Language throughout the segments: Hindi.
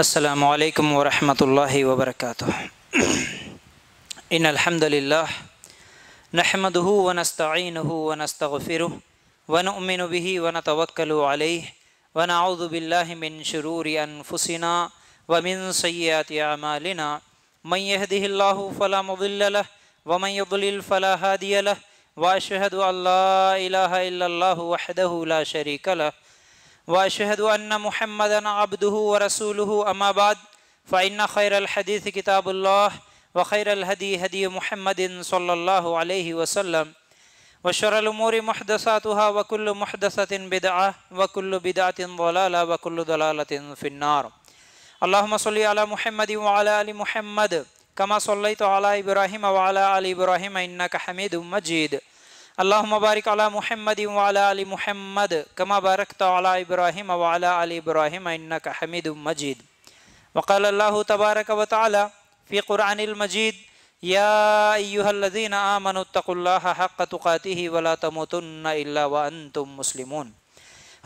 असलकम वरहमल वबरक इन अलहमदिल्ला नहमदहू वनस्तैनहू वनस्तगफिरु वनुमिन बिही वनतवक्कलु अलैहि वनऊज़ु बिल्लाहि मिन शुरूरि अनफुसिना वमिन सय्यिआति अमालिना मन यहदिहिल्लाहु फला मुदिल्ल लह वमन युद्लिल फला हादिय लह वअशहदु अल्ला इलाहा इल्लल्लाहु वहदहु वअशहद अन्न मुहम्मदन अब्दुहु व रसूलुहु अम्मा बाद फ़इन्न खैरल हदीस किताबुल्लाह व खैरल हदी हदी मुहम्मदिन सल्लल्लाहु अलैहि वसल्लम व शरल उमूरि मुहदसातुहा व कुल्लु मुहदसतिन बिदअह व कुल्लु बिदअतिन ज़लाला व कुल्लु ज़लालतिन फिन्नार अल्लाहुम्मा सल्लि अला मुहम्मदिन व अला आलि मुहम्मद कमा सल्लैतु अला इब्राहिम व अला आलि इब्राहिम इन्नका हमीदुम मजीद अल्लाहुम्मा बारिक अला मुहम्मद व अला आलि मुहम्मद कमा बारकत अला इब्राहिम व अला इब्राहिम इन्नका हमीदुम मजीद वक़ाल अल्लाहु तबारक व तआला फ़ी क़ुरआनिल मजीद या अय्युहल्लज़ीना आमनु तक़ुल्लाहा हक़्क़ तुक़ातिहि व ला तमूतुन्ना इल्ला व अंतुम मुस्लिमून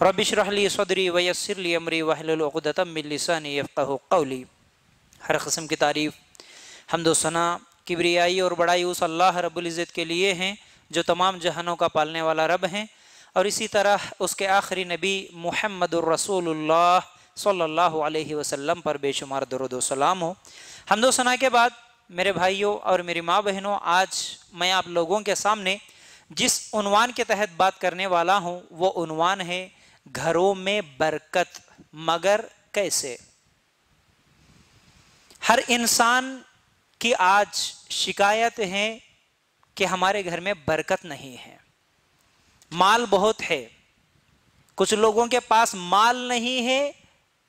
रब्बि इश्रह ली सदरी व यस्सिर ली अमरी वहलुल उक़दतम मिन लिसानी यफ़क़हु क़ौली हर किस्म की तारीफ़ हम्द सना किबरियाई और बड़ाई उस अल्लाह रब्बुल इज़्ज़त के लिए हैं जो तमाम जहानों का पालने वाला रब हैं। और इसी तरह उसके आखिरी नबी मोहम्मद रसूलुल्लाह सल्लल्लाहु अलैहि वसल्लम पर बेशुमार दरुद हो। हमदोसना के बाद मेरे भाइयों और मेरी माँ बहनों, आज मैं आप लोगों के सामने जिस उनवान के तहत बात करने वाला हूँ, वो उनवान है घरों में बरकत, मगर कैसे? हर इंसान की आज शिकायत है कि हमारे घर में बरकत नहीं है। माल बहुत है। कुछ लोगों के पास माल नहीं है,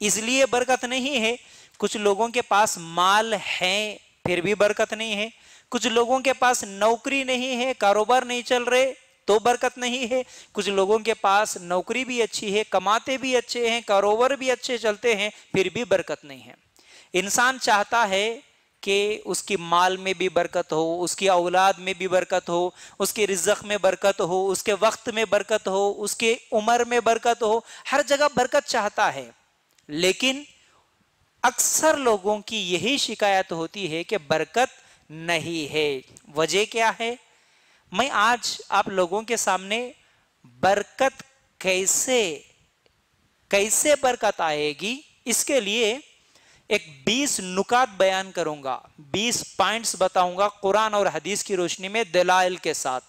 इसलिए बरकत नहीं है। कुछ लोगों के पास माल है, फिर भी बरकत नहीं है। कुछ लोगों के पास नौकरी नहीं है, कारोबार नहीं चल रहे तो बरकत नहीं है। कुछ लोगों के पास नौकरी भी अच्छी है, कमाते भी अच्छे हैं, कारोबार भी अच्छे चलते हैं, फिर भी बरकत नहीं है। इंसान चाहता है कि उसकी माल में भी बरकत हो, उसकी औलाद में भी बरकत हो, उसके रिजक में बरकत हो, उसके वक्त में बरकत हो, उसके उम्र में बरकत हो, हर जगह बरकत चाहता है। लेकिन अक्सर लोगों की यही शिकायत होती है कि बरकत नहीं है। वजह क्या है? मैं आज आप लोगों के सामने बरकत कैसे कैसे बरकत आएगी, इसके लिए एक 20 नुकात बयान करूँगा 20 पॉइंट्स बताऊँगा कुरान और हदीस की रोशनी में दलाइल के साथ।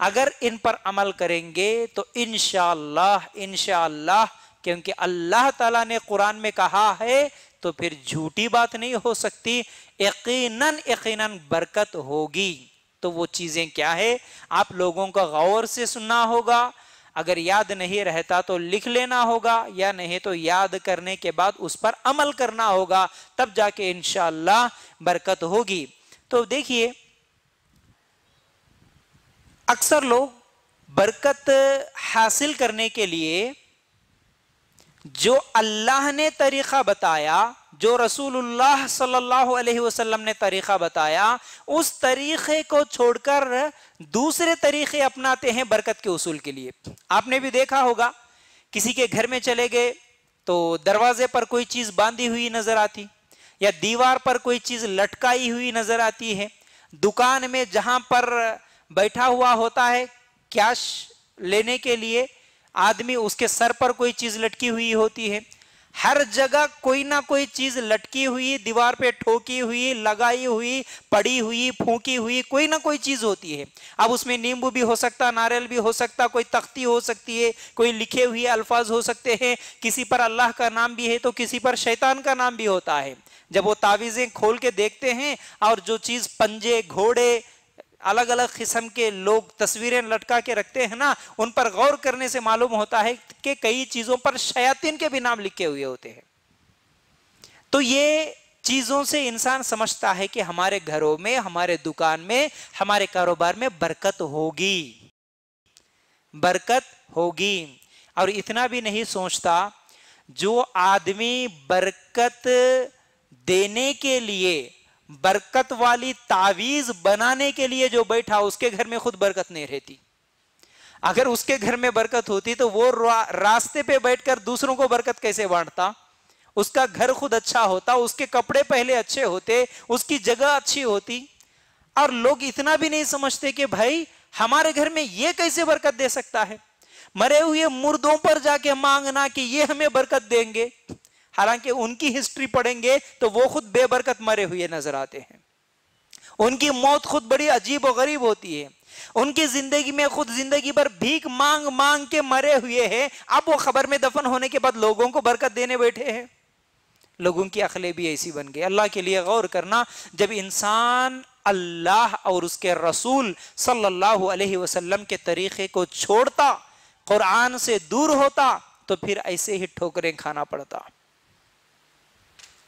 अगर इन पर अमल करेंगे तो इनशाला इनशाला क्योंकि अल्लाह ताला ने कुरान में कहा है तो फिर झूठी बात नहीं हो सकती। यकीनन यकीनन बरकत होगी। तो वो चीज़ें क्या है? आप लोगों का गौर से सुनना होगा। अगर याद नहीं रहता तो लिख लेना होगा, या नहीं तो याद करने के बाद उस पर अमल करना होगा, तब जाके इंशाला बरकत होगी। तो देखिए, अक्सर लोग बरकत हासिल करने के लिए जो अल्लाह ने तरीका बताया जो रसूलुल्लाह सल्लल्लाहु अलैहि वसल्लम ने तरीका बताया, उस तरीके को छोड़कर दूसरे तरीके अपनाते हैं बरकत के उसूल के लिए। आपने भी देखा होगा, किसी के घर में चले गए तो दरवाजे पर कोई चीज़ बांधी हुई नज़र आती, या दीवार पर कोई चीज़ लटकाई हुई नज़र आती है। दुकान में जहाँ पर बैठा हुआ होता है कैश लेने के लिए, आदमी उसके सर पर कोई चीज़ लटकी हुई होती है। हर जगह कोई ना कोई चीज़ लटकी हुई, दीवार पे ठोकी हुई, लगाई हुई, पड़ी हुई, फूकी हुई, कोई ना कोई चीज़ होती है। अब उसमें नींबू भी हो सकता, नारियल भी हो सकता, कोई तख्ती हो सकती है, कोई लिखे हुए अल्फाज हो सकते हैं। किसी पर अल्लाह का नाम भी है तो किसी पर शैतान का नाम भी होता है। जब वो तावीजें खोल के देखते हैं, और जो चीज़ पंजे, घोड़े अलग अलग किस्म के लोग तस्वीरें लटका के रखते हैं ना, उन पर गौर करने से मालूम होता है कि कई चीज़ों पर शयातीन के भी नाम लिखे हुए होते हैं। तो ये चीज़ों से इंसान समझता है कि हमारे घरों में, हमारे दुकान में, हमारे कारोबार में बरकत होगी। बरकत होगी। और इतना भी नहीं सोचता, जो आदमी बरकत देने के लिए बरकत वाली तावीज बनाने के लिए जो बैठा, उसके घर में खुद बरकत नहीं रहती। अगर उसके घर में बरकत होती तो वो रास्ते पे बैठकर दूसरों को बरकत कैसे बांटता? उसका घर खुद अच्छा होता, उसके कपड़े पहले अच्छे होते, उसकी जगह अच्छी होती। और लोग इतना भी नहीं समझते कि भाई, हमारे घर में ये कैसे बरकत दे सकता है? मरे हुए मुर्दों पर जाके मांगना कि ये हमें बरकत देंगे। हालाँकि उनकी हिस्ट्री पढ़ेंगे तो वो खुद बेबरकत मरे हुए नज़र आते हैं। उनकी मौत खुद बड़ी अजीब और गरीब होती है। उनकी ज़िंदगी में खुद ज़िंदगी भर भीख मांग मांग के मरे हुए हैं। अब वो खबर में दफन होने के बाद लोगों को बरकत देने बैठे हैं। लोगों की अखले भी ऐसी बन गई। अल्लाह के लिए गौर करना, जब इंसान अल्लाह और उसके रसूल सल्लल्लाहु अलैहि वसल्लम के तरीके को छोड़ता, कुरान से दूर होता तो फिर ऐसे ही ठोकरें खाना पड़ता।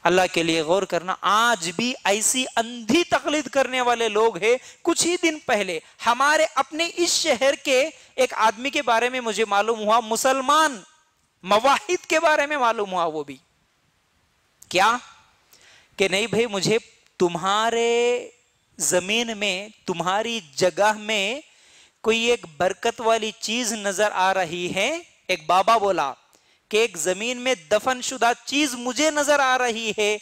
अल्लाह के लिए गौर करना, आज भी ऐसी अंधी तकलीद करने वाले लोग हैं। कुछ ही दिन पहले हमारे अपने इस शहर के एक आदमी के बारे में मुझे मालूम हुआ, मुसलमान मवाहिद के बारे में मालूम हुआ वो भी। क्या? कि नहीं भाई, मुझे तुम्हारे ज़मीन में, तुम्हारी जगह में कोई एक बरकत वाली चीज़ नज़र आ रही है? एक बाबा बोला कि एक ज़मीन में दफन शुदा चीज़ मुझे नज़र आ रही है,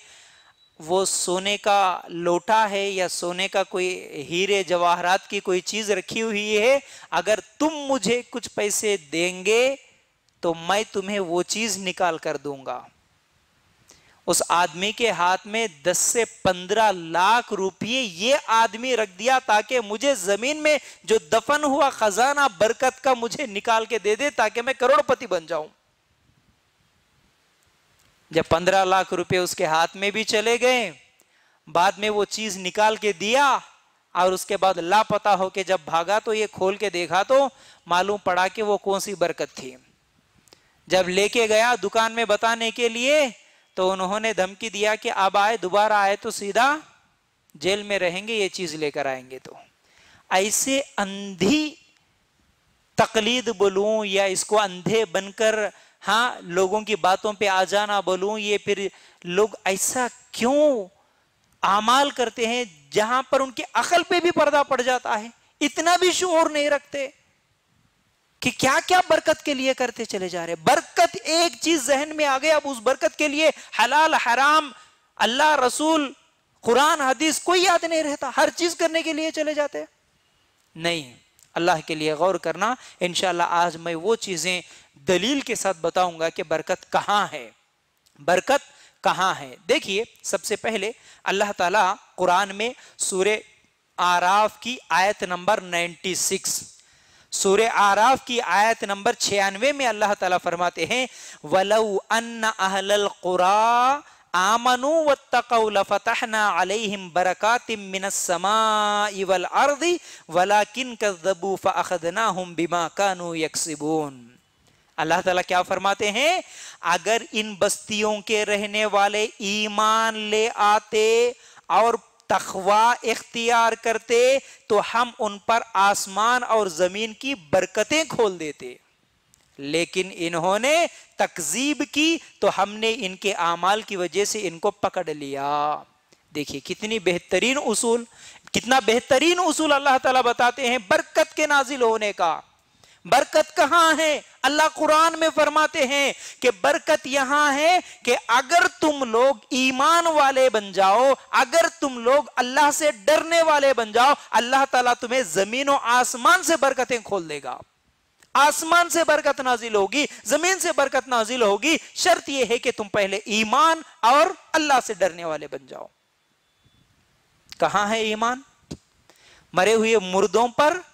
वो सोने का लोटा है या सोने का कोई हीरे जवाहरात की कोई चीज़ रखी हुई है, अगर तुम मुझे कुछ पैसे देंगे तो मैं तुम्हें वो चीज़ निकाल कर दूँगा। उस आदमी के हाथ में 10 से 15 लाख रुपये ये आदमी रख दिया ताकि मुझे ज़मीन में जो दफन हुआ खजाना, बरकत का मुझे निकाल के दे दे ताकि मैं करोड़पति बन जाऊँ। जब 15 लाख रुपए उसके हाथ में भी चले गए, बाद में वो चीज़ निकाल के दिया और उसके बाद लापता होके जब भागा तो ये खोल के देखा तो मालूम पड़ा कि वो कौन सी बरकत थी। जब लेके गया दुकान में बताने के लिए तो उन्होंने धमकी दिया कि अब आए, दोबारा आए तो सीधा जेल में रहेंगे, ये चीज़ लेकर आएँगे तो। ऐसे अंधी तकलीद बोलूँ या इसको अंधे बनकर हाँ लोगों की बातों पे आ जाना बोलूँ, ये फिर लोग ऐसा क्यों आमाल करते हैं, जहाँ पर उनके अकल पे भी पर्दा पड़ जाता है। इतना भी शोर नहीं रखते कि क्या क्या बरकत के लिए करते चले जा रहे। बरकत एक चीज़ जहन में आ गया अब उस बरकत के लिए हलाल, हराम, अल्लाह, रसूल, कुरान, हदीस, कोई याद नहीं रहता। हर चीज़ करने के लिए चले जाते नहीं, अल्लाह के लिए गौर करना इनशाला आज मैं वो चीज़ें दलील के साथ बताऊँगा कि बरकत कहाँ है। बरकत कहाँ है। देखिए, सबसे पहले अल्लाह ताला कुरान में सूर्य आराफ की आयत नंबर 96 सूर्य आराफ की आयत नंबर छियानवे में अल्लाह ताला फरमाते हैं वलऊ अन्न अहलल कुरा आमनु वत्तकौलफतहना अलैहिम बरकातिम मिनस समाई वल अर्दी, वलाकिन कज़्ज़बू फअखदनाहुम बिमा कानू यक्सिबून। अल्लाह ताला क्या फरमाते हैं? अगर इन बस्तियों के रहने वाले ईमान ले आते और तखवा इख्तियार करते तो हम उन पर आसमान और ज़मीन की बरकतें खोल देते। लेकिन इन्होंने तकजीब की तो हमने इनके आमाल की वजह से इनको पकड़ लिया। देखिए, कितनी बेहतरीन उसूल, कितना बेहतरीन उसूल अल्लाह ताला बताते हैं, बरकत के नाजिल होने का। बरकत कहाँ है? अल्लाह कुरान में फरमाते हैं कि बरकत यहाँ है कि अगर तुम लोग ईमान वाले बन जाओ, अगर तुम लोग अल्लाह से डरने वाले बन जाओ, अल्लाह ताला तुम्हें ज़मीन और आसमान से बरकतें खोल देगा। आसमान से बरकत नाजिल होगी, ज़मीन से बरकत नाजिल होगी। शर्त यह है कि तुम पहले ईमान और अल्लाह से डरने वाले बन जाओ। कहाँ है ईमान? मरे हुए मुर्दों पर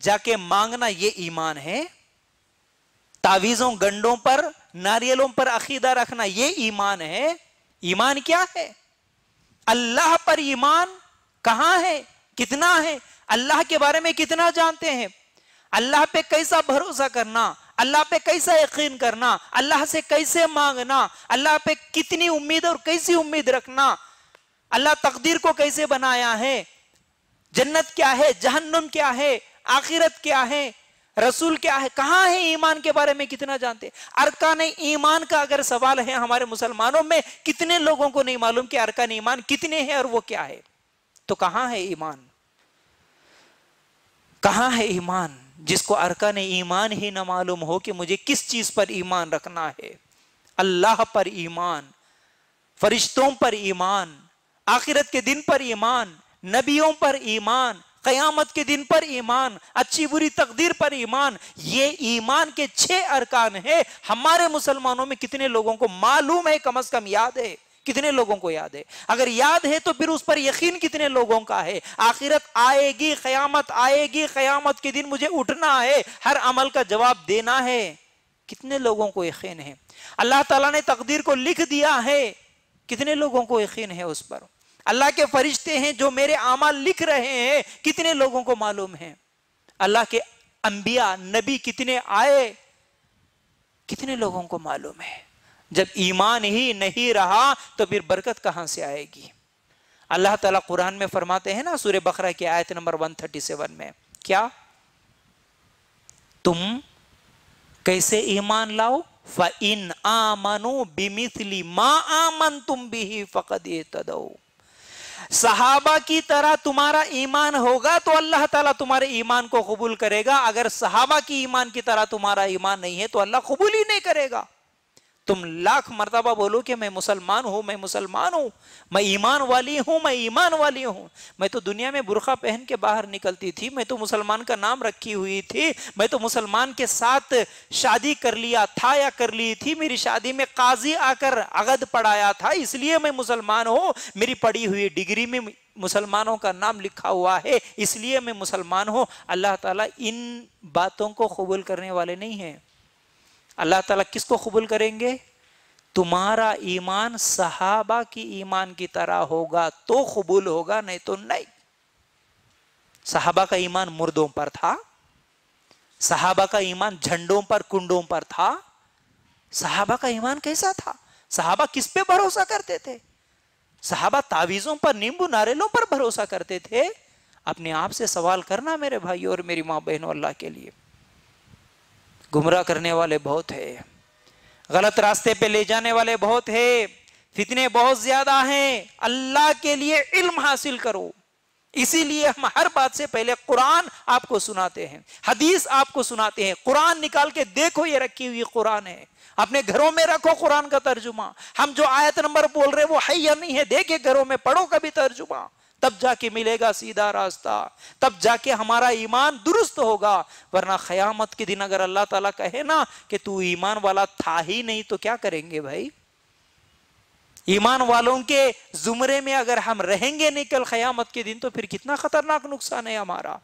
जाके मांगना ये ईमान है, तावीजों, गंडों पर, नारियलों पर अकीदा रखना ये ईमान है। ईमान क्या है? अल्लाह पर ईमान कहाँ है? कितना है? अल्लाह के बारे में कितना जानते हैं? अल्लाह पे कैसा भरोसा करना? अल्लाह पे कैसा यकीन करना? अल्लाह से कैसे मांगना? अल्लाह पे कितनी उम्मीद और कैसी उम्मीद रखना? अल्लाह तकदीर को कैसे बनाया है? जन्नत क्या है? जहन्नुम क्या है? आखिरत क्या है? रसूल क्या है? कहाँ है ईमान के बारे में कितना जानते अरकान ईमान का अगर सवाल है हमारे मुसलमानों में, कितने लोगों को नहीं मालूम कि अरकान ईमान कितने हैं और वो क्या है? तो कहाँ है ईमान? कहाँ है ईमान? जिसको अरकान ईमान ही ना मालूम हो कि मुझे किस चीज़ पर ईमान रखना है। अल्लाह पर ईमान, फरिश्तों पर ईमान, आखिरत के दिन पर ईमान, नबियों पर ईमान कयामत के दिन पर ईमान, अच्छी बुरी तकदीर पर ईमान, ये ईमान के छह अरकान है। हमारे मुसलमानों में कितने लोगों को मालूम है, कम अज कम याद है? कितने लोगों को याद है? अगर याद है तो फिर उस पर यकीन कितने लोगों का है? आखिरत आएगी, कयामत आएगी, कयामत के दिन मुझे उठना है, हर अमल का जवाब देना है। कितने लोगों को यकीन है? अल्लाह ताला ने तकदीर को लिख दिया है। कितने लोगों को यकीन है उस पर? अल्लाह के फरिश्ते हैं जो मेरे आमाल लिख रहे हैं, कितने लोगों को मालूम है? अल्लाह के अंबिया, नबी कितने आए? कितने लोगों को मालूम है? जब ईमान ही नहीं रहा तो फिर बरकत कहाँ से आएगी? अल्लाह ताला कुरान में फरमाते हैं ना सूर्य बकरा की आयत नंबर 137 में। क्या? तुम कैसे ईमान लाओ? फ इन आमनो बिमिथली मा आमन तुम भी फकद तदो सहाबा की तरह तुम्हारा ईमान होगा तो अल्लाह ताला तुम्हारे ईमान को कबूल करेगा। अगर सहाबा की ईमान की तरह तुम्हारा ईमान नहीं है तो अल्लाह कबूल ही नहीं करेगा। तुम लाख मरतबा बोलो कि मैं मुसलमान हूँ, मैं मुसलमान हूँ, मैं ईमान वाली हूँ, मैं ईमान वाली हूँ। मैं तो दुनिया में बुरखा पहन के बाहर निकलती थी, मैं तो मुसलमान का नाम रखी हुई थी, मैं तो मुसलमान के साथ शादी कर लिया था या कर ली थी, मेरी शादी में काजी आकर अगद पढ़ाया था, इसलिए मैं मुसलमान हूँ। मेरी पढ़ी हुई डिग्री में मुसलमानों का नाम लिखा हुआ है, इसलिए मैं मुसलमान हूँ। अल्लाह ताला इन बातों को कबूल करने वाले नहीं हैं। अल्लाह ताला किसको कबूल करेंगे? तुम्हारा ईमान सहाबा की ईमान की तरह होगा तो कबूल होगा, नहीं तो नहीं। सहाबा का ईमान मुर्दों पर था, सहाबा का ईमान झंडों पर, कुंडों पर था। सहाबा का ईमान कैसा था? सहाबा किस पे भरोसा करते थे? सहाबा तावीजों पर, नींबू नारेलों पर भरोसा करते थे? अपने आप से सवाल करना मेरे भाई और मेरी माँ बहनों अल्लाह के लिए। गुमराह करने वाले बहुत है। गलत रास्ते पे ले जाने वाले बहुत है। फितने बहुत ज़्यादा हैं। अल्लाह के लिए इल्म हासिल करो। इसीलिए हम हर बात से पहले कुरान आपको सुनाते हैं। हदीस आपको सुनाते हैं। कुरान निकाल के देखो ये रखी हुई कुरान है। अपने घरों में रखो कुरान का तर्जुमा। हम जो आयत नंबर बोल रहे हैं, वो है या नहीं है, देखे घरों में पढ़ो कभी तर्जुमा। तब जाके मिलेगा सीधा रास्ता, तब जाके हमारा ईमान दुरुस्त होगा। वरना खयामत के दिन अगर अल्लाह ताला कहे ना कि तू ईमान वाला था ही नहीं तो क्या करेंगे भाई? ईमान वालों के जुमरे में अगर हम रहेंगे नहीं कल खयामत के दिन तो फिर कितना खतरनाक नुकसान है हमारा।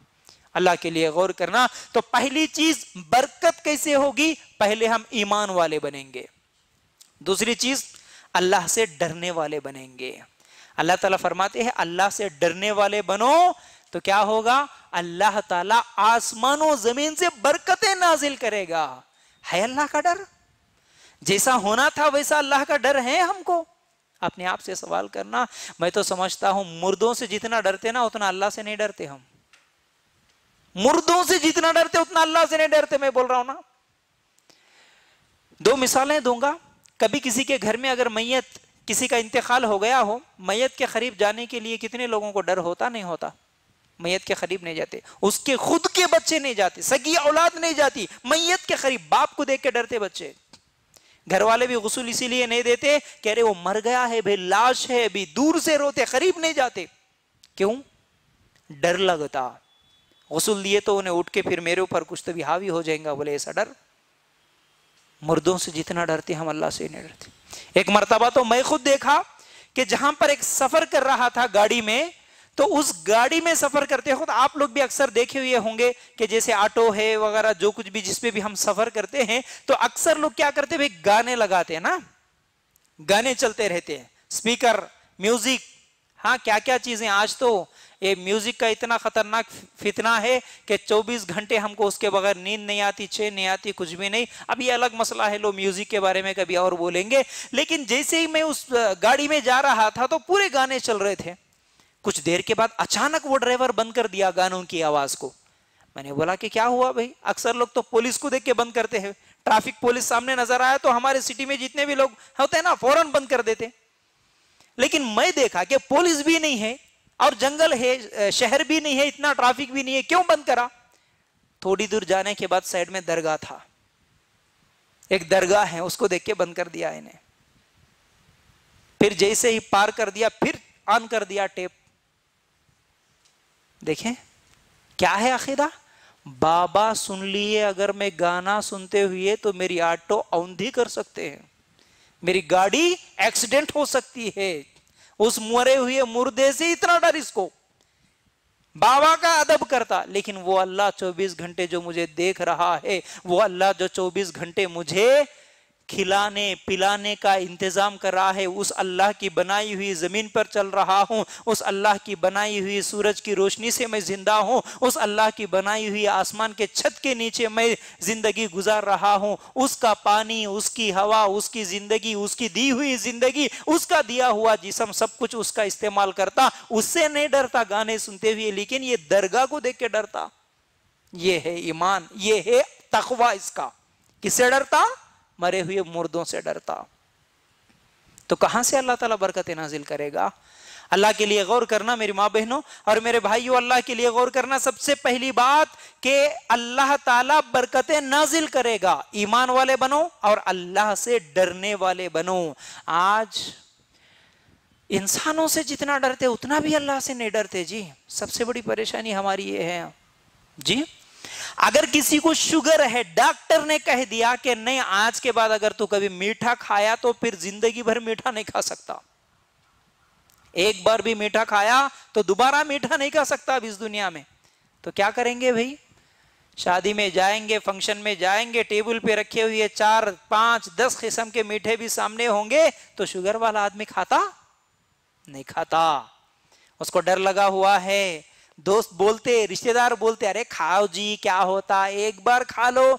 अल्लाह के लिए गौर करना तो पहली चीज़ बरकत कैसे होगी? पहले हम ईमान वाले बनेंगे। दूसरी चीज़, अल्लाह से डरने वाले बनेंगे। अल्लाह ताला फरमाते हैं, अल्लाह से डरने वाले बनो तो क्या होगा? अल्लाह ताला आसमानों ज़मीन से बरकतें नाजिल करेगा। है अल्लाह का डर? जैसा होना था, वैसा अल्लाह का डर है हमको। अपने आप से सवाल करना, मैं तो समझता हूँ, मुर्दों से जितना डरते ना, उतना अल्लाह से नहीं डरते हम। मुर्दों से जितना डरते, उतना अल्लाह से नहीं डरते, मैं बोल रहा हूँ ना। दो मिसालें दूँगा। कभी किसी के घर में अगर मैयत किसी का इंतकाल हो गया हो, मैयत के करीब जाने के लिए कितने लोगों को डर होता नहीं होता। मैयत के करीब नहीं जाते, उसके खुद के बच्चे नहीं जाते, सगी औलाद नहीं जाती, मैयत के करीब बाप को देख के डरते बच्चे। घर वाले भी गसूल इसीलिए नहीं देते, कह रहे, वो मर गया है भाई लाश है, अभी दूर से रोते, करीब नहीं जाते। क्यों? डर लगता। गसूल दिए तो उन्हें उठ के फिर मेरे ऊपर कुछ तो भी हावी हो जाएगा, बोले, ऐसा डर? मुर्दों से जितना डरते, हम अल्लाह से नहीं डरते। एक मरतबा तो मैं खुद देखा कि जहाँ पर एक सफ़र कर रहा था गाड़ी में तो उस गाड़ी में सफ़र करते हो तो आप लोग भी अक्सर देखे हुए होंगे कि जैसे ऑटो है वगैरह, जो कुछ भी जिसपे भी हम सफ़र करते हैं तो अक्सर लोग क्या करते भाई गाने लगाते हैं ना? गाने चलते रहते हैं। स्पीकर, म्यूज़िक हाँ क्या क्या चीज़ें आज तो ये म्यूज़िक का इतना खतरनाक फितना है कि 24 घंटे हमको उसके बगैर नींद नहीं आती चेन नहीं आती, कुछ भी नहीं। अब ये अलग मसला है, लोग म्यूज़िक के बारे में कभी और बोलेंगे। लेकिन जैसे ही मैं उस गाड़ी में जा रहा था तो पूरे गाने चल रहे थे। कुछ देर के बाद अचानक वो ड्राइवर बंद कर दिया गानों की आवाज़ को। मैंने बोला कि क्या हुआ भाई? अक्सर लोग तो पुलिस को देख के बंद करते हैं। ट्रैफ़िक पुलिस सामने नज़र आया तो हमारे सिटी में जितने भी लोग होते हैं ना फ़ौरन बंद कर देते। लेकिन मैं देखा कि पुलिस भी नहीं है। और जंगल है, शहर भी नहीं है, इतना ट्रैफ़िक भी नहीं है, क्यों बंद करा? थोड़ी दूर जाने के बाद साइड में दरगाह था। एक दरगाह है, उसको देख के बंद कर दिया इन्हें। फिर जैसे ही पार कर दिया, फिर ऑन कर दिया टेप देखें, क्या है आखिदा बाबा सुन लिए, अगर मैं गाना सुनते हुए तो मेरी ऑटो औंधी कर सकते हैं। मेरी गाड़ी एक्सीडेंट हो सकती है। उस मरे हुए मुर्दे से इतना डर इसको। बाबा का अदब करता, लेकिन वो अल्लाह 24 घंटे जो मुझे देख रहा है, वो अल्लाह जो 24 घंटे मुझे खिलाने, पिलाने का इंतज़ाम कर रहा है। उस अल्लाह की बनाई हुई ज़मीन पर चल रहा हूँ। उस अल्लाह की बनाई हुई सूरज की रोशनी से मैं ज़िंदा हूँ। उस अल्लाह की बनाई हुई आसमान के छत के नीचे मैं ज़िंदगी गुजार रहा हूँ। उसका पानी, उसकी हवा, उसकी ज़िंदगी, उसकी दी हुई ज़िंदगी, उसका दिया हुआ जिसम सब कुछ उसका इस्तेमाल करता। उससे नहीं डरता गाने सुनते हुए, लेकिन ये दरगाह को देख के डरता। ये है ईमान, ये है तखवा इसका। किससे डरता? मरे हुए मुर्दों से डरता। तो कहाँ से अल्लाह ताला बरकत नाजिल करेगा? अल्लाह के लिए गौर करना मेरी माँ बहनों और मेरे भाइयों, अल्लाह के लिए गौर करना सबसे पहली बात कि अल्लाह ताला बरकतें नाजिल करेगा। ईमान वाले बनो और अल्लाह से डरने वाले बनो। आज इंसानों से जितना डरते, उतना भी अल्लाह से नहीं डरते। जी, सबसे बड़ी परेशानी हमारी ये है। जी? अगर किसी को शुगर है, डॉक्टर ने कह दिया कि नहीं, आज के बाद अगर तू कभी मीठा खाया तो फिर ज़िंदगी भर मीठा नहीं खा सकता। एक बार भी मीठा खाया तो दोबारा मीठा नहीं खा सकता अब इस दुनिया में। तो क्या करेंगे भाई? शादी में जाएँगे, फ़ंक्शन में जाएँगे, टेबल पे रखे हुए चार, पाँच, दस किस्म के मीठे भी सामने होंगे तो शुगर वाला आदमी खाता नहीं खाता। उसको डर लगा हुआ है दोस्त बोलते, रिश्तेदार बोलते, अरे खाओ जी, क्या होता? एक बार खा लो।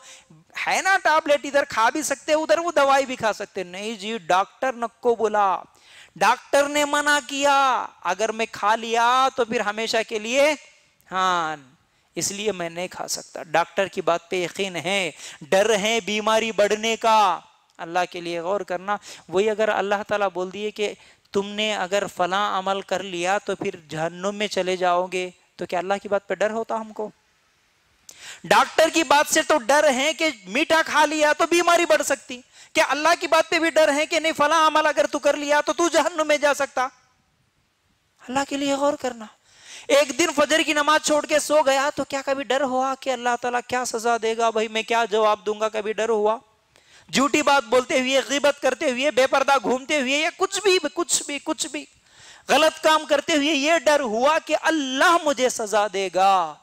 है ना टैबलेट? इधर खा भी सकते उधर वो दवाई भी खा सकते नहीं जी, डॉक्टर नक्को बोला। डॉक्टर ने मना किया। अगर मैं खा लिया तो फिर हमेशा के लिए हाँ इसलिए मैं नहीं खा सकता। डॉक्टर की बात पे यकीन है। डर है बीमारी बढ़ने का। अल्लाह के लिए गौर करना। वही अगर अल्लाह ताला बोल दिए कि, तुमने अगर फला अमल कर लिया तो फिर जहन्नुम में चले जाओगे। तो क्या अल्लाह की बात पे डर होता हमको? डॉक्टर की बात से तो डर है कि मीठा खा लिया तो बीमारी बढ़ सकती। क्या अल्लाह की बात पे भी डर है कि नहीं, फला अमल अगर तू कर लिया तो तू जहन्नुम में जा सकता। अल्लाह के लिए गौर करना। एक दिन फजर की नमाज़ छोड़ के सो गया तो क्या कभी डर हुआ कि अल्लाह ताला क्या सजा देगा? भाई, मैं क्या जवाब दूँगा? कभी डर हुआ? झूठी बात बोलते हुए, गिबत करते हुए, बेपर्दा घूमते हुए या कुछ भी कुछ भी कुछ भी। गलत काम करते हुए यह डर हुआ कि अल्लाह मुझे सजा देगा।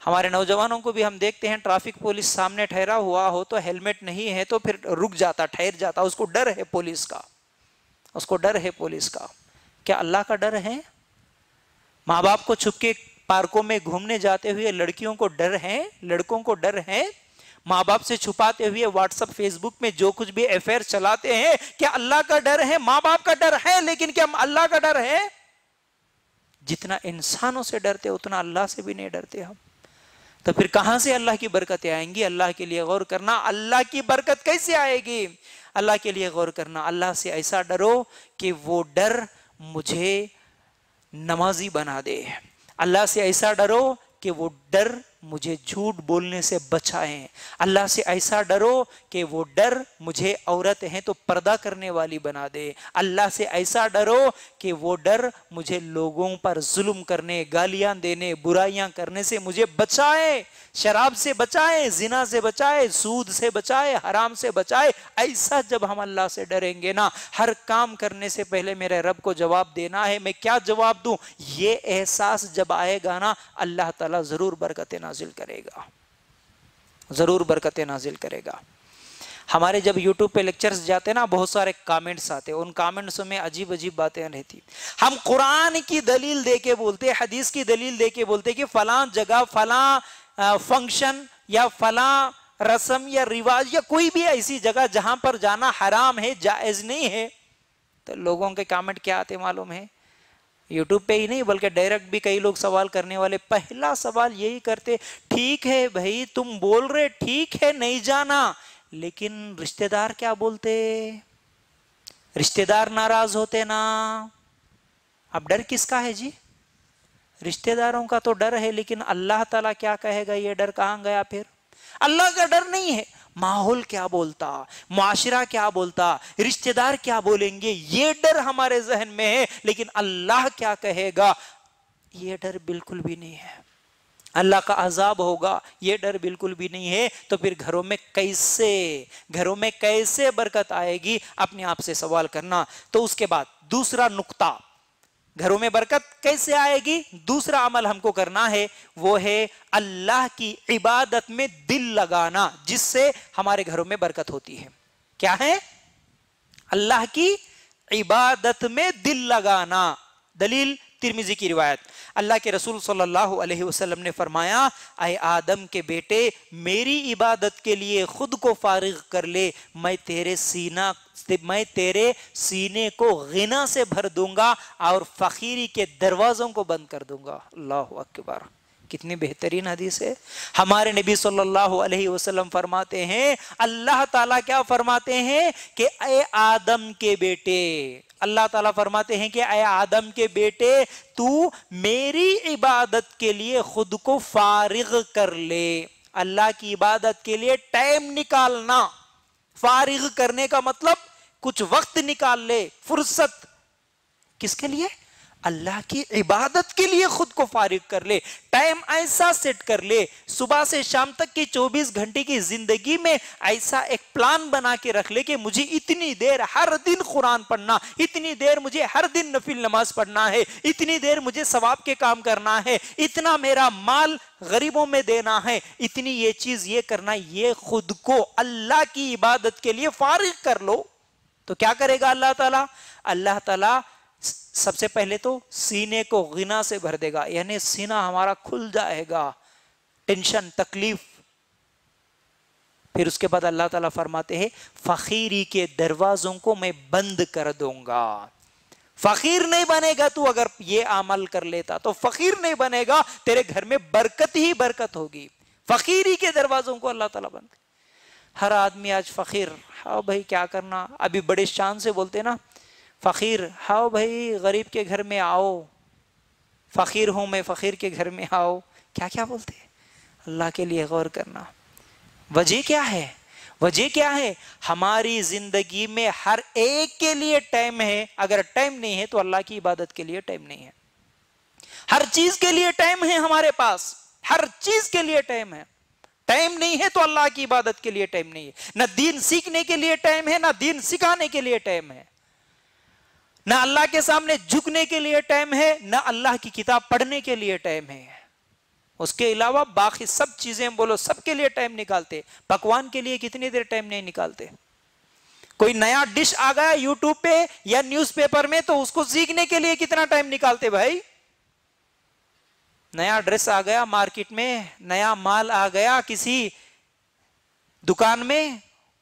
हमारे नौजवानों को भी हम देखते हैं, ट्रैफ़िक पुलिस सामने ठहरा हुआ हो तो हेलमेट नहीं है तो फिर रुक जाता, ठहर जाता, उसको डर है पुलिस का। उसको डर है पुलिस का। क्या अल्लाह का डर है? माँ बाप को छुप के पार्कों में घूमने जाते हुए लड़कियों को डर है? लड़कों को डर है? माँ बाप से छुपाते हुए व्हाट्सअप फेसबुक में जो कुछ भी अफेयर चलाते हैं, क्या अल्लाह का डर है? माँ बाप का डर है, लेकिन क्या अल्लाह का डर है? जितना इंसानों से डरते उतना अल्लाह से भी नहीं डरते हम। तो फिर कहाँ से अल्लाह की बरकतें आएँगी? अल्लाह के लिए गौर करना, अल्लाह की बरकत कैसे आएगी? अल्लाह के लिए गौर करना, अल्लाह से ऐसा डरो कि वो डर मुझे नमाजी बना दे। अल्लाह से ऐसा डरो कि वो डर मुझे झूठ बोलने से बचाएँ। अल्लाह से ऐसा डरो कि वो डर मुझे औरत है तो पर्दा करने वाली बना दे। अल्लाह से ऐसा डरो कि वो डर मुझे लोगों पर जुल्म करने, गालियाँ देने, बुराइयाँ करने से मुझे बचाए, शराब से बचाए, जिना से बचाए, सूद से बचाए, हराम से बचाए, ऐसा जब हम अल्लाह से डरेंगे ना, हर काम करने से पहले मेरे रब को जवाब देना है, मैं क्या जवाब दूँ? ये एहसास जब आएगा ना, अल्लाह ताला ज़रूर बरकत नाजिल करेगा। ज़रूर बरकत नाजिल करेगा। हमारे जब यूट्यूब पे लेक्चर्स जाते हैं ना, बहुत सारे कमेंट्स आते हैं। उन कमेंट्स में अजीब अजीब बातें रहती हम कुरान की दलील दे के बोलते हदीस की दलील दे के बोलते कि फलां जगह, फलां फ़ंक्शन या फला रस्म या रिवाज या कोई भी ऐसी जगह जहाँ पर जाना हराम है, जायज़ नहीं है तो लोगों के कमेंट क्या आते मालूम है? यूट्यूब पे ही नहीं, बल्कि डायरेक्ट भी कई लोग सवाल करने वाले। पहला सवाल यही करते, ठीक है भाई, तुम बोल रहे, ठीक है, नहीं जाना। लेकिन रिश्तेदार क्या बोलते? रिश्तेदार नाराज़ होते ना। अब डर किसका है जी? रिश्तेदारों का तो डर है, लेकिन अल्लाह ताला क्या कहेगा, ये डर कहाँ गया फिर? अल्लाह का डर नहीं है। माहौल क्या बोलता? मुआशरा क्या बोलता? रिश्तेदार क्या बोलेंगे? ये डर हमारे जहन में है, लेकिन अल्लाह क्या कहेगा? ये डर बिल्कुल भी नहीं है। अल्लाह का अजाब होगा, ये डर बिल्कुल भी नहीं है। तो फिर घरों में कैसे, घरों में कैसे बरकत आएगी, अपने आप से सवाल करना। तो उसके बाद दूसरा नुकता, घरों में बरकत कैसे आएगी? दूसरा अमल हमको करना है, वो है अल्लाह की इबादत में दिल लगाना, जिससे हमारे घरों में बरकत होती है। क्या है? अल्लाह की इबादत में दिल लगाना। दलील तिरमिजी की रिवायत। अल्लाह के रसूल सल्लल्लाहु अलैहि वसल्लम ने फरमाया, आए आदम के बेटे, मेरी इबादत के लिए खुद को फारिग कर ले। मैं तेरे सीना, मैं तेरे सीने को गिना से भर दूँगा और फकीरी के दरवाजों को बंद कर दूँगा। अल्लाह अकबर। कितनी बेहतरीन हदीस है। हमारे नबी सल्लल्लाहु अलैहि वसल्लम फरमाते हैं, अल्लाह ताला क्या फरमाते हैं कि, ए आदम के बेटे अल्लाह ताला फरमाते हैं कि अय आदम के बेटे, तू मेरी इबादत के लिए खुद को फारिग कर ले। अल्लाह की इबादत के लिए टाइम निकालना। फारिग करने का मतलब कुछ वक्त निकाल ले। फुर्सत किसके लिए? अल्लाह की इबादत के लिए खुद को फारिग कर ले, टाइम ऐसा सेट कर ले, सुबह से शाम तक की 24 घंटे की ज़िंदगी में ऐसा एक प्लान बना के रख ले कि मुझे इतनी देर हर दिन कुरान पढ़ना, इतनी देर मुझे हर दिन नफिल नमाज़ पढ़ना है, इतनी देर मुझे सवाब के काम करना है, इतना मेरा माल गरीबों में देना है, इतनी ये चीज़, ये करना, ये खुद को अल्लाह की इबादत के लिए फारिग कर लो। तो क्या करेगा अल्लाह ताला? अल्लाह ताला सबसे पहले तो सीने को गिना से भर देगा, यानी सीना हमारा खुल जाएगा, टेंशन, तकलीफ़। फिर उसके बाद अल्लाह ताला फरमाते हैं, फकीरी के दरवाजों को मैं बंद कर दूँगा। फकीर नहीं बनेगा तू अगर ये अमल कर लेता तो फकीर नहीं बनेगा, तेरे घर में बरकत ही बरकत होगी। फकीरी के दरवाजों को अल्लाह ताला बंद। हर आदमी आज फकीर हाँ भाई, क्या करना? अभी बड़े शान से बोलते ना फ़कीर, हाओ भाई, गरीब के घर में आओ। फ़कीर हूँ मैं, फ़कीर के घर में आओ। क्या क्या बोलते हैं? अल्लाह के लिए गौर करना। वजह क्या है? वजह क्या है? हमारी ज़िंदगी में हर एक के लिए टाइम है। अगर टाइम नहीं है तो अल्लाह की इबादत के लिए टाइम नहीं है। हर चीज़ के लिए टाइम है हमारे पास। हर चीज़ के लिए टाइम है। टाइम नहीं है तो अल्लाह की इबादत के लिए टाइम नहीं है। ना दीन सीखने के लिए टाइम है, ना दीन सिखाने के लिए टाइम है। ना अल्लाह के सामने झुकने के लिए टाइम है, ना अल्लाह की किताब पढ़ने के लिए टाइम है। उसके अलावा बाकी सब चीज़ें बोलो, सबके लिए टाइम निकालते। पकवान के लिए कितनी देर टाइम नहीं निकालते। कोई नया डिश आ गया यूट्यूब पे या न्यूज़पेपर में तो उसको सीखने के लिए कितना टाइम निकालते भाई? नया ड्रेस आ गया मार्केट में, नया माल आ गया किसी दुकान में,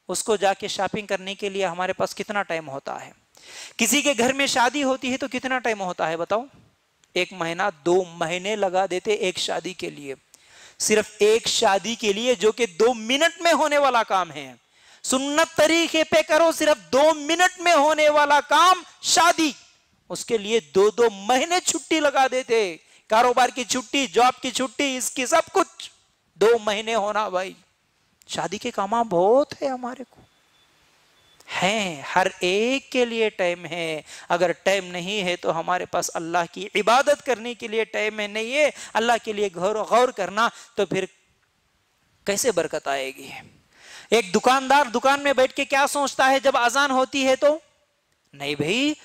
उसको जाके शॉपिंग करने के लिए हमारे पास कितना टाइम होता है? किसी के घर में शादी होती है तो कितना टाइम होता है बताओ? एक महीना, दो महीने लगा देते एक शादी के लिए। सिर्फ़ एक शादी के लिए जो कि दो मिनट में होने वाला काम है। सुन्नत तरीके पे करो, सिर्फ़ दो मिनट में होने वाला काम शादी। उसके लिए दो दो महीने छुट्टी लगा देते। कारोबार की छुट्टी जॉब की छुट्टी, इसकी सब कुछ। दो महीने होना भाई। शादी के काम बहुत है हमारे को। हैं, हर एक के लिए टाइम है। अगर टाइम नहीं है तो हमारे पास अल्लाह की इबादत करने के लिए टाइम है, नहीं है। अल्लाह के लिए गौर गौर करना तो फिर कैसे बरकत आएगी? एक दुकानदार दुकान में बैठ के क्या सोचता है, जब अजान होती है तो? नहीं भाई,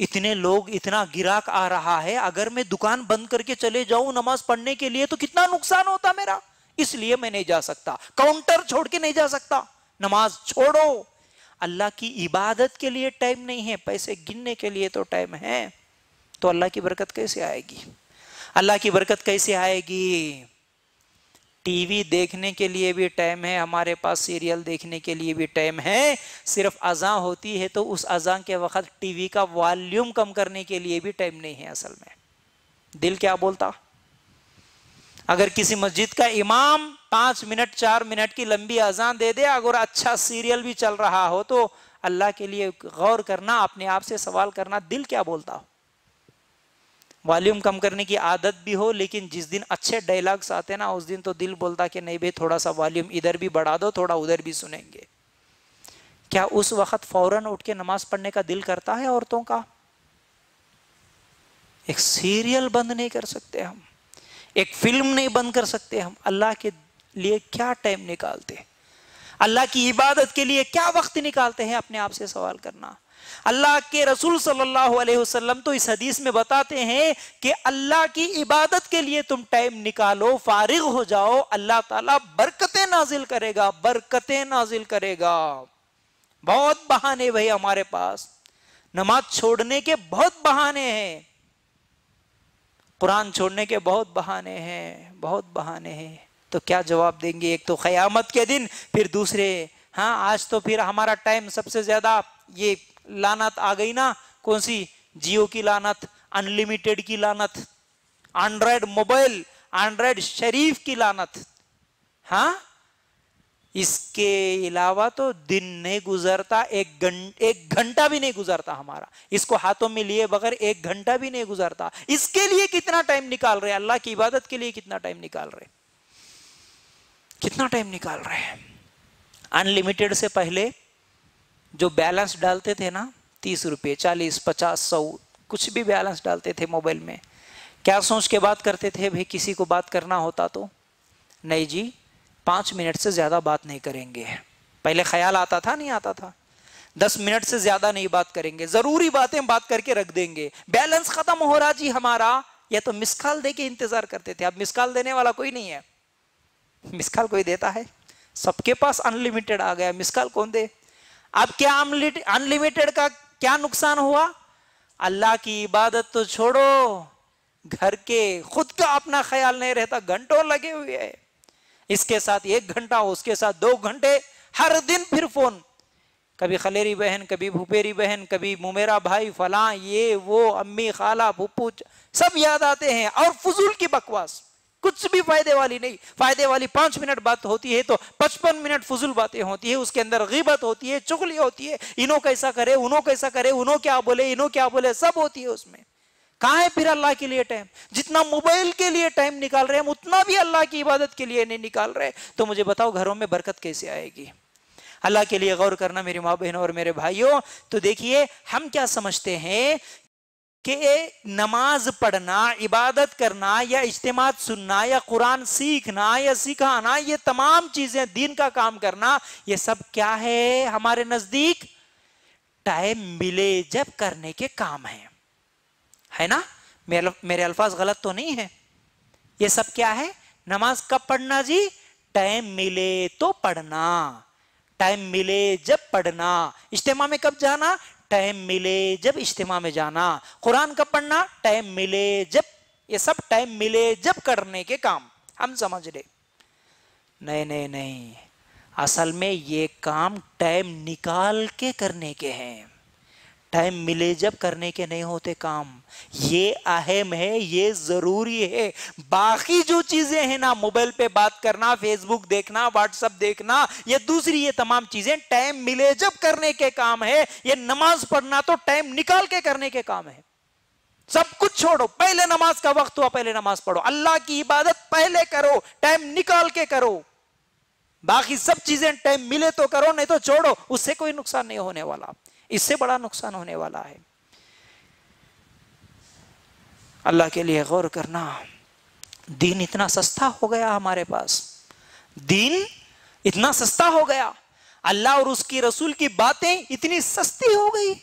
इतने लोग, इतना गिराक आ रहा है, अगर मैं दुकान बंद करके चले जाऊँ नमाज़ पढ़ने के लिए तो कितना नुकसान होता मेरा? इसलिए मैं नहीं जा सकता। काउंटर छोड़ के नहीं जा सकता। नमाज़ छोड़ो। अल्लाह की इबादत के लिए टाइम नहीं है, पैसे गिनने के लिए तो टाइम है। तो अल्लाह की बरकत कैसे आएगी? अल्लाह की बरकत कैसे आएगी? टीवी देखने के लिए भी टाइम है, हमारे पास सीरियल देखने के लिए भी टाइम है। सिर्फ़ अजा होती है तो उस अजा के वक्त टीवी का वॉल्यूम कम करने के लिए भी टाइम नहीं है असल में। दिल क्या बोलता? अगर किसी मस्जिद का इमाम पाँच मिनट, चार मिनट की लंबी अजान दे दे, अगर अच्छा सीरियल भी चल रहा हो तो अल्लाह के लिए गौर करना, अपने आप से सवाल करना, दिल क्या बोलता हो? वॉल्यूम कम करने की आदत भी हो, लेकिन जिस दिन अच्छे डायलॉग्स आते ना, उस दिन तो दिल बोलता कि नहीं भाई, थोड़ा सा वॉल्यूम इधर भी बढ़ा दो, थोड़ा उधर भी सुनेंगे। क्या उस वक्त फ़ौरन उठ के नमाज़ पढ़ने का दिल करता है औरतों का? एक सीरियल बंद नहीं कर सकते हम। एक फ़िल्म नहीं बंद कर सकते हम। अल्लाह के लिए क्या टाइम निकालते अल्लाह की इबादत के लिए क्या वक्त निकालते हैं अपने आप से सवाल करना? अल्लाह के रसूल सल्लल्लाहु अलैहि वसल्लम तो इस हदीस में बताते हैं कि अल्लाह की इबादत के लिए तुम टाइम निकालो, फारिग हो जाओ, अल्लाह ताला बरकतें नाजिल करेगा, बरकतें नाजिल करेगा। बहुत बहाने भाई हमारे पास। नमाज़ छोड़ने के बहुत बहाने हैं। कुरान छोड़ने के बहुत बहाने हैं, बहुत बहाने हैं। तो क्या जवाब देंगे? एक तो क़यामत के दिन, फिर दूसरे हाँ आज तो फिर हमारा टाइम सबसे ज़्यादा ये लानत आ गई ना? कौन सी? जियो की लानत, अनलिमिटेड की लानत एंड्रॉयड मोबाइल एंड्रॉयड शरीफ की लानत। हाँ? इसके अलावा तो दिन नहीं गुजरता, एक घंटा एक घंटा भी नहीं गुजरता हमारा। इसको हाथों में लिए बगैर एक घंटा भी नहीं गुजरता। इसके लिए कितना टाइम निकाल रहे अल्लाह की इबादत के लिए कितना टाइम निकाल रहे कितना टाइम निकाल रहे हैं? अनलिमिटेड से पहले जो बैलेंस डालते थे ना, तीस रुपये, चालीस, पचास, सौ, कुछ भी बैलेंस डालते थे मोबाइल में, क्या सोच के बात करते थे, भाई, किसी को बात करना होता तो? नहीं जी, पाँच मिनट से ज़्यादा बात नहीं करेंगे। पहले ख्याल आता था, नहीं आता था? दस मिनट से ज़्यादा नहीं बात करेंगे। ज़रूरी बातें बात करके रख देंगे। बैलेंस ख़त्म हो रहा जी हमारा। या तो मिसकाल दे के इंतज़ार करते थे। अब मिसकाल देने वाला कोई नहीं है। मिसकाल कोई देता है? सबके पास अनलिमिटेड आ गया। मिसकाल कौन दे? अब क्या अनलिमिटेड का क्या नुकसान हुआ? अल्लाह की इबादत तो छोड़ो। घर के खुद का अपना ख्याल नहीं रहता। घंटों लगे हुए है। इसके साथ एक घंटा, उसके साथ दो घंटे। हर दिन फिर फ़ोन। कभी खलेरी बहन, कभी भूपेरी बहन, कभी मुमेरा भाई, फला, ये, वो, अम्मी, खाला भूपू सब याद आते हैं। और फजूल की बकवास। कुछ भी फ़ायदे वाली नहीं। फ़ायदे वाली पाँच मिनट बात होती है तो पचपन मिनट फजूल बातें होती है, उसके अंदर गिबत होती है, चुगली होती है। इनो कैसा करे, उनो कैसा करे, उनो क्या बोले, इनो क्या बोले, सब होती है उसमें। कहा है फिर अल्लाह के लिए टाइम जितना मोबाइल के लिए टाइम निकाल रहे हैं, हम उतना भी अल्लाह की इबादत के लिए नहीं निकाल रहे। तो मुझे बताओ, घरों में बरकत कैसे आएगी? अल्लाह के लिए गौर करना मेरी माँ बहनों और मेरे भाइयों तो देखिए, हम क्या समझते हैं कि नमाज़ पढ़ना, इबादत करना, या इज्तम सुनना, या कुरान सीखना, या सिखाना, ये तमाम चीज़ें दीन का काम करना, ये सब क्या है हमारे नज़दीक? टाइम मिले जब करने के काम है। है ना? मेरे अल्फाज गलत तो नहीं है। ये सब क्या है? नमाज़ कब पढ़ना जी? टाइम मिले तो पढ़ना। टाइम मिले जब पढ़ना। इज्तेमा में कब जाना? टाइम मिले जब इज्तम में जाना। कुरान का पढ़ना? टाइम मिले जब। ये सब टाइम मिले जब करने के काम। हम समझ रहे। नहीं नहीं नहीं। असल में ये काम टाइम निकाल के करने के हैं। टाइम मिले जब करने के नहीं होते काम। ये अहम है, ये ज़रूरी है। बाकी जो चीज़ें हैं ना, मोबाइल पे बात करना फेसबुक देखना व्हाट्सअप देखना, ये दूसरी ये तमाम चीज़ें टाइम मिले जब करने के काम है। ये नमाज़ पढ़ना तो टाइम निकाल के करने के काम है। सब कुछ छोड़ो, पहले नमाज़ का वक्त हुआ, पहले नमाज़ पढ़ो। अल्लाह की इबादत पहले करो, टाइम निकाल के करो। बाकी सब चीज़ें टाइम मिले तो करो, नहीं तो छोड़ो, उससे कोई नुकसान नहीं होने वाला। इससे बड़ा नुकसान होने वाला है। अल्लाह के लिए गौर करना, दीन इतना सस्ता हो गया हमारे पास। दीन इतना सस्ता हो गया। अल्लाह और उसकी रसूल की बातें इतनी सस्ती हो गई।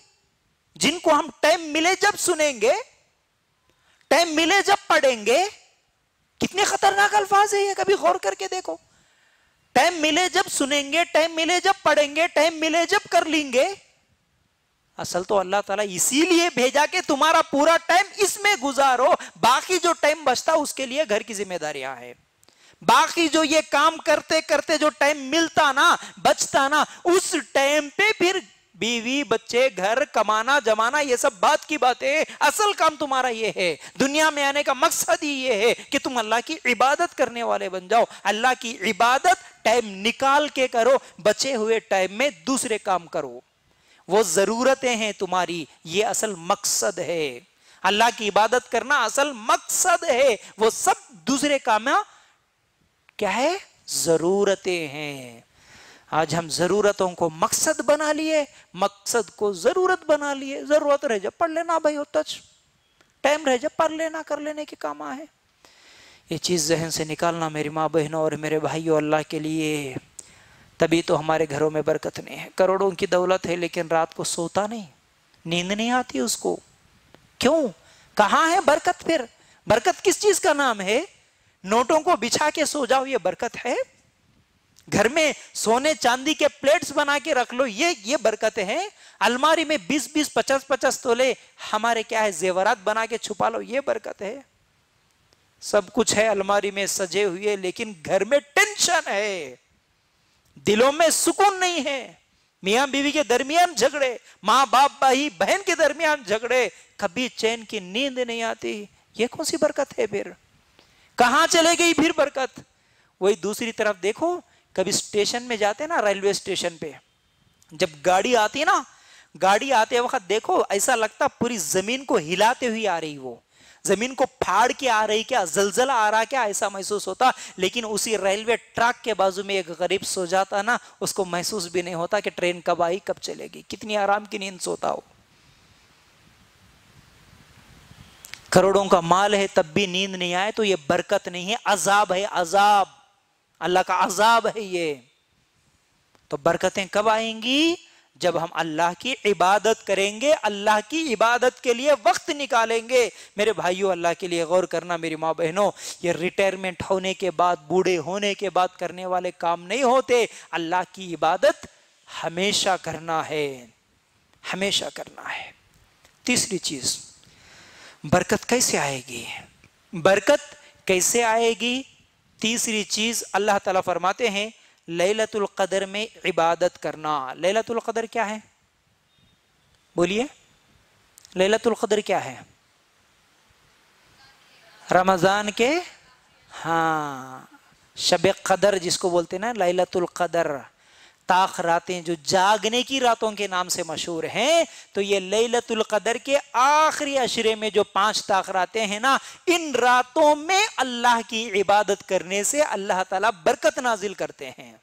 जिनको हम टाइम मिले जब सुनेंगे, टाइम मिले जब पढ़ेंगे, कितने खतरनाक अल्फाज है ये, कभी गौर करके देखो। टाइम मिले जब सुनेंगे, टाइम मिले जब पढ़ेंगे, टाइम मिले जब कर लेंगे असल तो अल्लाह ताला इसीलिए भेजा कि तुम्हारा पूरा टाइम इसमें गुजारो। बाकी जो टाइम बचता उसके लिए घर की जिम्मेदारियाँ है। बाकी जो ये काम करते करते जो टाइम मिलता ना, बचता ना, उस टाइम पे फिर बीवी, बच्चे, घर, कमाना, जमाना, ये सब बात की बातें असल काम तुम्हारा ये है। दुनिया में आने का मकसद ही ये है कि तुम अल्लाह की इबादत करने वाले बन जाओ। अल्लाह की इबादत टाइम निकाल के करो, बचे हुए टाइम में दूसरे काम करो। वो ज़रूरतें हैं तुम्हारी, ये असल मकसद है। अल्लाह की इबादत करना असल मकसद है। वो सब दूसरे काम क्या है? जरूरतें हैं। आज हम जरूरतों को मकसद बना लिए, मकसद को ज़रूरत बना लिए। ज़रूरत रह जा, पढ़ लेना भाई हो तच टाइम रह जा, पढ़ लेना, कर लेने के काम है ये चीज़ जहन से निकालना मेरी माँ बहनों और मेरे भाइयों अल्लाह के लिए। तभी तो हमारे घरों में बरकत नहीं है। करोड़ों की दौलत है, लेकिन रात को सोता नहीं। नींद नहीं आती उसको। क्यों? कहाँ है बरकत फिर? बरकत किस चीज़ का नाम है? नोटों को बिछा के सो जाओ, ये बरकत है? घर में सोने चांदी के प्लेट्स बना के रख लो, ये ये बरकत है। अलमारी में 20 20 50 50 तोले, हमारे क्या है, जेवरात बना के छुपा लो, ये बरकत है। सब कुछ है, अलमारी में सजे हुए, लेकिन घर में टेंशन है। दिलों में सुकून नहीं है। मियाँ बीवी के दरमियान झगड़े, माँ बाप भाई बहन के दरमियान झगड़े, कभी चैन की नींद नहीं आती। ये कौन सी बरकत है फिर? कहाँ चले गई फिर बरकत? वही दूसरी तरफ़ देखो, कभी स्टेशन में जाते ना, रेलवे स्टेशन पे। जब गाड़ी आती ना, गाड़ी आते वक्त देखो, ऐसा लगता पूरी ज़मीन को हिलाते हुए आ रही वो। ज़मीन को फाड़ के आ रही क्या? जलजला आ रहा क्या? ऐसा महसूस होता। लेकिन उसी रेलवे ट्रैक के बाजू में एक गरीब सो जाता ना, उसको महसूस भी नहीं होता कि ट्रेन कब आई, कब चलेगी। कितनी आराम की नींद सोता हो। करोड़ों का माल है, तब भी नींद नहीं आए तो ये बरकत नहीं है। अजाब है, अजाब। अल्लाह का अजाब है ये। तो बरकतें कब आएँगी? जब हम अल्लाह की इबादत करेंगे, अल्लाह की इबादत के लिए वक्त निकालेंगे। मेरे भाइयों, अल्लाह के लिए गौर करना मेरी माँ बहनों, ये रिटायरमेंट होने के बाद, बूढ़े होने के बाद करने वाले काम नहीं होते। अल्लाह की इबादत हमेशा करना है। हमेशा करना है। तीसरी चीज़, बरकत कैसे आएगी? बरकत कैसे आएगी? तीसरी चीज़, अल्लाह ताला फरमाते हैं लैलतुल कदर में इबादत करना। लैलतुल कदर क्या है? बोलिए। लैलतुल कदर क्या है? रमज़ान के? हाँ। शब कदर जिसको बोलते ना, लैलतुल कदर। ताख रातें जो जागने की रातों के नाम से मशहूर हैं तो ये लैलतुल कदर के आखिरी अशरे में जो पाँच ताख रातें हैं ना, इन रातों में अल्लाह की इबादत करने से अल्लाह ताला बरकत नाजिल करते हैं।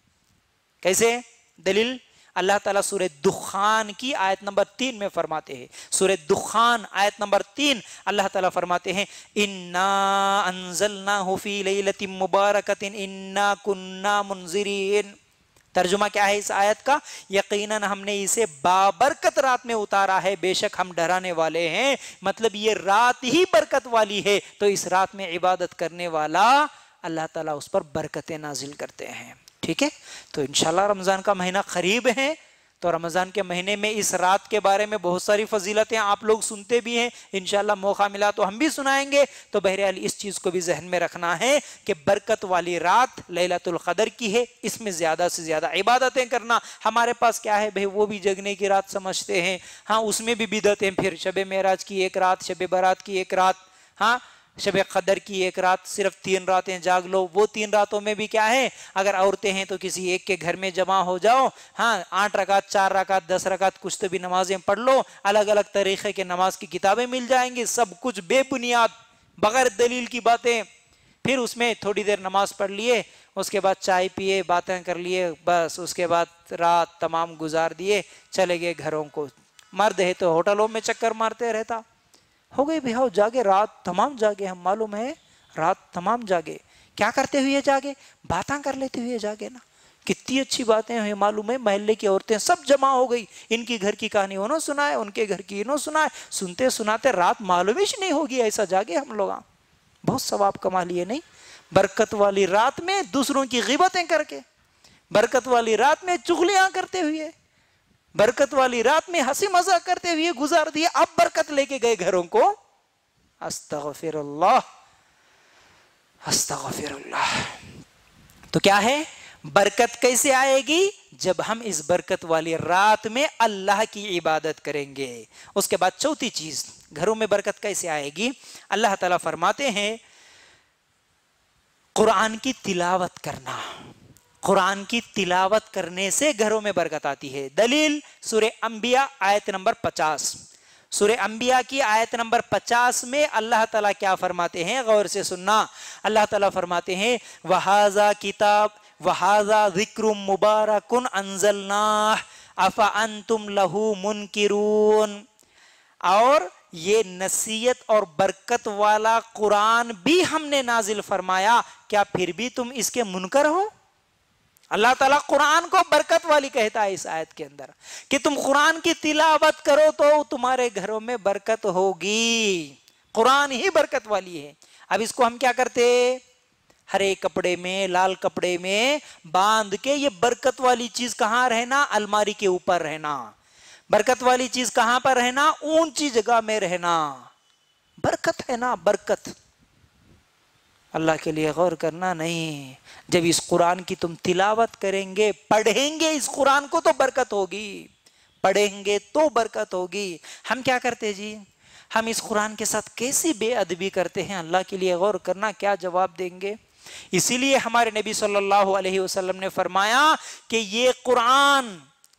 कैसे? दलील, अल्लाह ताला सूर्य दुखान की आयत नंबर तीन में फरमाते हैं। सूर्य दुखान आयत नंबर तीन, अल्लाह ताला फरमाते हैं, इन्ना अनजलना हुफी लैलतिम मुबारकतिन, इन्ना कुन्ना मुनजिरीन। तर्जुमा क्या है इस आयत का? यकीनन हमने इसे बाबरकत रात में उतारा है, बेशक हम डराने वाले हैं। मतलब ये रात ही बरकत वाली है तो इस रात में इबादत करने वाला अल्लाह ताला उस पर बरकतें नाजिल करते हैं। ठीक है? तो इनशाला रमज़ान का महीना करीब है। तो रमज़ान के महीने में, इस रात के बारे में बहुत सारी फजीलतें आप लोग सुनते भी हैं। इनशाला मौका मिला तो हम भी सुनाएँगे। तो बहरहाल, इस चीज़ को भी जहन में रखना है कि बरकत वाली रात लैलातुल कदर की है। इसमें ज़्यादा से ज़्यादा इबादतें करना। हमारे पास क्या है भाई? वो भी जगने की रात समझते हैं। हाँ उसमें भी बिदत फिर शब मेराज की एक रात शब बारात की एक रात। हाँ शब कदर की एक रात सिर्फ़ तीन रातें जाग लो। वो तीन रातों में भी क्या है? अगर औरतें हैं तो किसी एक के घर में जमा हो जाओ। हाँ आठ रकात, चार रकात, दस रकात कुछ तो भी नमाजें पढ़ लो। अलग अलग तरीके के नमाज़ की किताबें मिल जाएँगी। सब कुछ बेबुनियाद, बगैर दलील की बातें। फिर उसमें थोड़ी देर नमाज़ पढ़ लिए। उसके बाद चाय पिए, बातें कर लिए। बस उसके बाद रात तमाम गुजार दिए। चले गए घरों को। मर्द है तो होटलों में चक्कर मारते रहता। हो गए भैया जागे रात तमाम जागे, हम मालूम है रात तमाम जागे। क्या करते हुए जागे? बातें कर लेते हुए जागे ना। कितनी अच्छी बातें हैं, मालूम है, महल्ले की औरतें सब जमा हो गई। इनकी घर की कहानी उन्होंने सुनाए उनके घर की इन्होंने सुनाए सुनते सुनाते रात मालूम ही नहीं होगी, ऐसा जागे हम लोग। बहुत सवाब कमा लिए, नहीं? बरकत वाली रात में दूसरों की गिबतें करके, बरकत वाली रात में चुगलियाँ करते हुए। बरकत वाली रात में हँसी मज़ा करते हुए गुजार दिए। अब बरकत लेके गए घरों को। अस्तगफिर अस्तगफिर तो क्या है? बरकत कैसे आएगी? जब हम इस बरकत वाली रात में अल्लाह की इबादत करेंगे। उसके बाद चौथी चीज़, घरों में बरकत कैसे आएगी? अल्लाह ताला फरमाते हैं, कुरान की तिलावत करना। कुरान की तिलावत करने से घरों में बरकत आती है। दलील सूर्य अंबिया, आयत नंबर 50 सूर्य अंबिया की आयत नंबर 50 में अल्लाह ताला क्या फरमाते हैं? गौर से सुनना। अल्लाह ताला फरमाते हैं, वहाजा किताब, वहाजा ज़िक्र मुबारकुन अनजलना अफा अंतुम लहू मुनकिरून। और ये नसीहत और बरकत वाला कुरान भी हमने नाजिल फरमाया। क्या फिर भी तुम इसके मुनकर हो? अल्लाह ताला कुरान को बरकत वाली कहता है इस आयत के अंदर कि तुम कुरान की तिलावत करो तो तुम्हारे घरों में बरकत होगी। कुरान ही बरकत वाली है। अब इसको हम क्या करते? हरे कपड़े में, लाल कपड़े में बाँध के ये बरकत वाली चीज़ कहाँ रहना? अलमारी के ऊपर रहना। बरकत वाली चीज़ कहाँ पर रहना? ऊँची जगह में रहना। बरकत है ना? बरकत। अल्लाह के लिए गौर करना नहीं। जब इस कुरान की तुम तिलावत करेंगे, पढ़ेंगे, इस कुरान को तो बरकत होगी। पढ़ेंगे तो बरकत होगी। हम क्या करते जी? हम इस कुरान के साथ कैसी बेअदबी करते हैं? अल्लाह के लिए गौर करना क्या जवाब देंगे? इसीलिए हमारे नबी सल्लल्लाहु अलैहि वसल्लम ने फरमाया कि ये कुरान,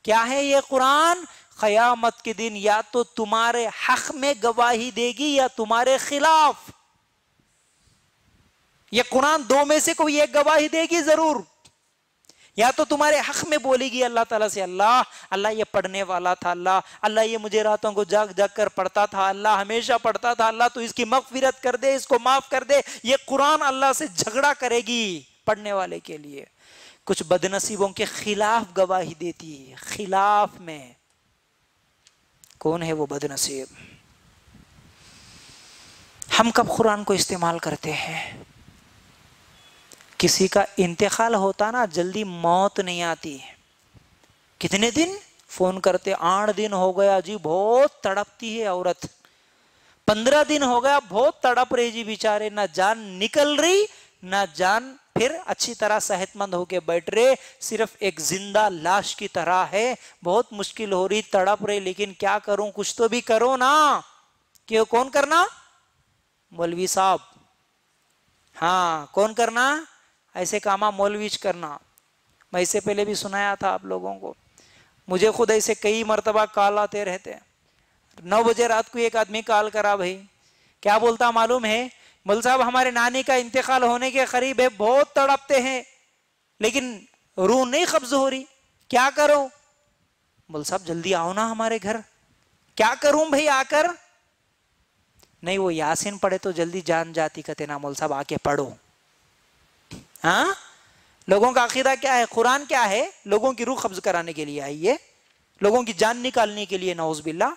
क्या है ये कुरान? क़यामत के दिन या तो तुम्हारे हक में गवाही देगी या तुम्हारे खिलाफ। ये कुरान दो में से कोई एक गवाही देगी ज़रूर। या तो तुम्हारे हक में बोलेगी, अल्लाह ताला से, अल्लाह अल्लाह ये पढ़ने वाला था, अल्लाह अल्लाह ये मुझे रातों को जाग जाग कर पढ़ता था, अल्लाह हमेशा पढ़ता था, अल्लाह तो इसकी मगफिरत कर दे, इसको माफ़ कर दे। ये कुरान अल्लाह से झगड़ा करेगी पढ़ने वाले के लिए। कुछ बदनसीबों के खिलाफ गवाही देती है, खिलाफ में। कौन है वो बदनसीब? हम कब कुरान को इस्तेमाल करते हैं? किसी का इंतकाल होता ना, जल्दी मौत नहीं आती है। कितने दिन? फ़ोन करते, आठ दिन हो गया जी, बहुत तड़पती है औरत। पंद्रह दिन हो गया, बहुत तड़प रही जी बेचारे। ना जान निकल रही, ना जान फिर अच्छी तरह सेहतमंद होके बैठ रहे। सिर्फ़ एक ज़िंदा लाश की तरह है। बहुत मुश्किल हो रही, तड़प रही, लेकिन क्या करूँ? कुछ तो भी करो ना। क्यों कौन करना? मौलवी साहब। हाँ कौन करना? ऐसे कामा मौलवीज करना। मैं इससे पहले भी सुनाया था आप लोगों को। मुझे खुद ऐसे कई मरतबा कॉल आते रहते नौ बजे रात को एक आदमी कॉल करा, भाई, क्या बोलता मालूम है? मुल साहब, हमारे नानी का इंतकाल होने के करीब है, बहुत तड़पते हैं, लेकिन रूह नहीं कब्ज हो रही। क्या करो? मुल साहब, जल्दी आओ ना हमारे घर। क्या करूँ भाई आकर? नहीं, वो यासिन पढ़े तो जल्दी जान जाती कहते ना, मुल साहब, आके पढ़ो। हाँ? लोगों का अकीदा क्या है? कुरान क्या है? लोगों की रूह कब्ज कराने के लिए आई है लोगों की जान निकालने के लिए नौजबिल्ला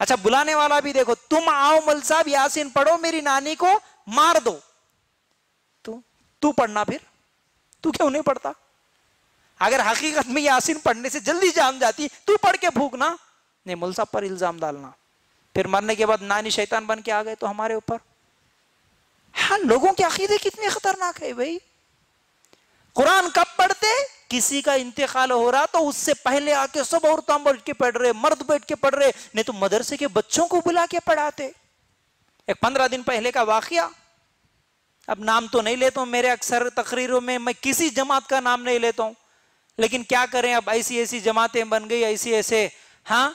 अच्छा बुलाने वाला भी देखो, तुम आओ मल साहब यासीन, पढ़ो मेरी नानी को, मार दो। तू तू पढ़ना फिर। तू क्यों नहीं पढ़ता? अगर हकीकत में यासीन पढ़ने से जल्दी जान जाती, तू पढ़ के भूखना। नहीं मुल साहब पर इल्ज़ाम डालना। फिर मरने के बाद नानी शैतान बन के आ गए तो हमारे ऊपर। हाँ लोगों के अकीदे कितने खतरनाक है भाई। कुरान कब पढ़ते? किसी का इंतकाल हो रहा तो उससे पहले आके सब औरतों बैठ के पढ़ रहे, मर्द बैठ के पढ़ रहे, नहीं तो मदरसे के बच्चों को बुला के पढ़ाते। एक पंद्रह दिन पहले का वाकया। अब नाम तो नहीं लेता हूँ, मेरे अक्सर तकरीरों में मैं किसी जमात का नाम नहीं लेता हूँ। लेकिन क्या करें, अब ऐसी ऐसी जमातें बन गई ऐसी ऐसे हाँ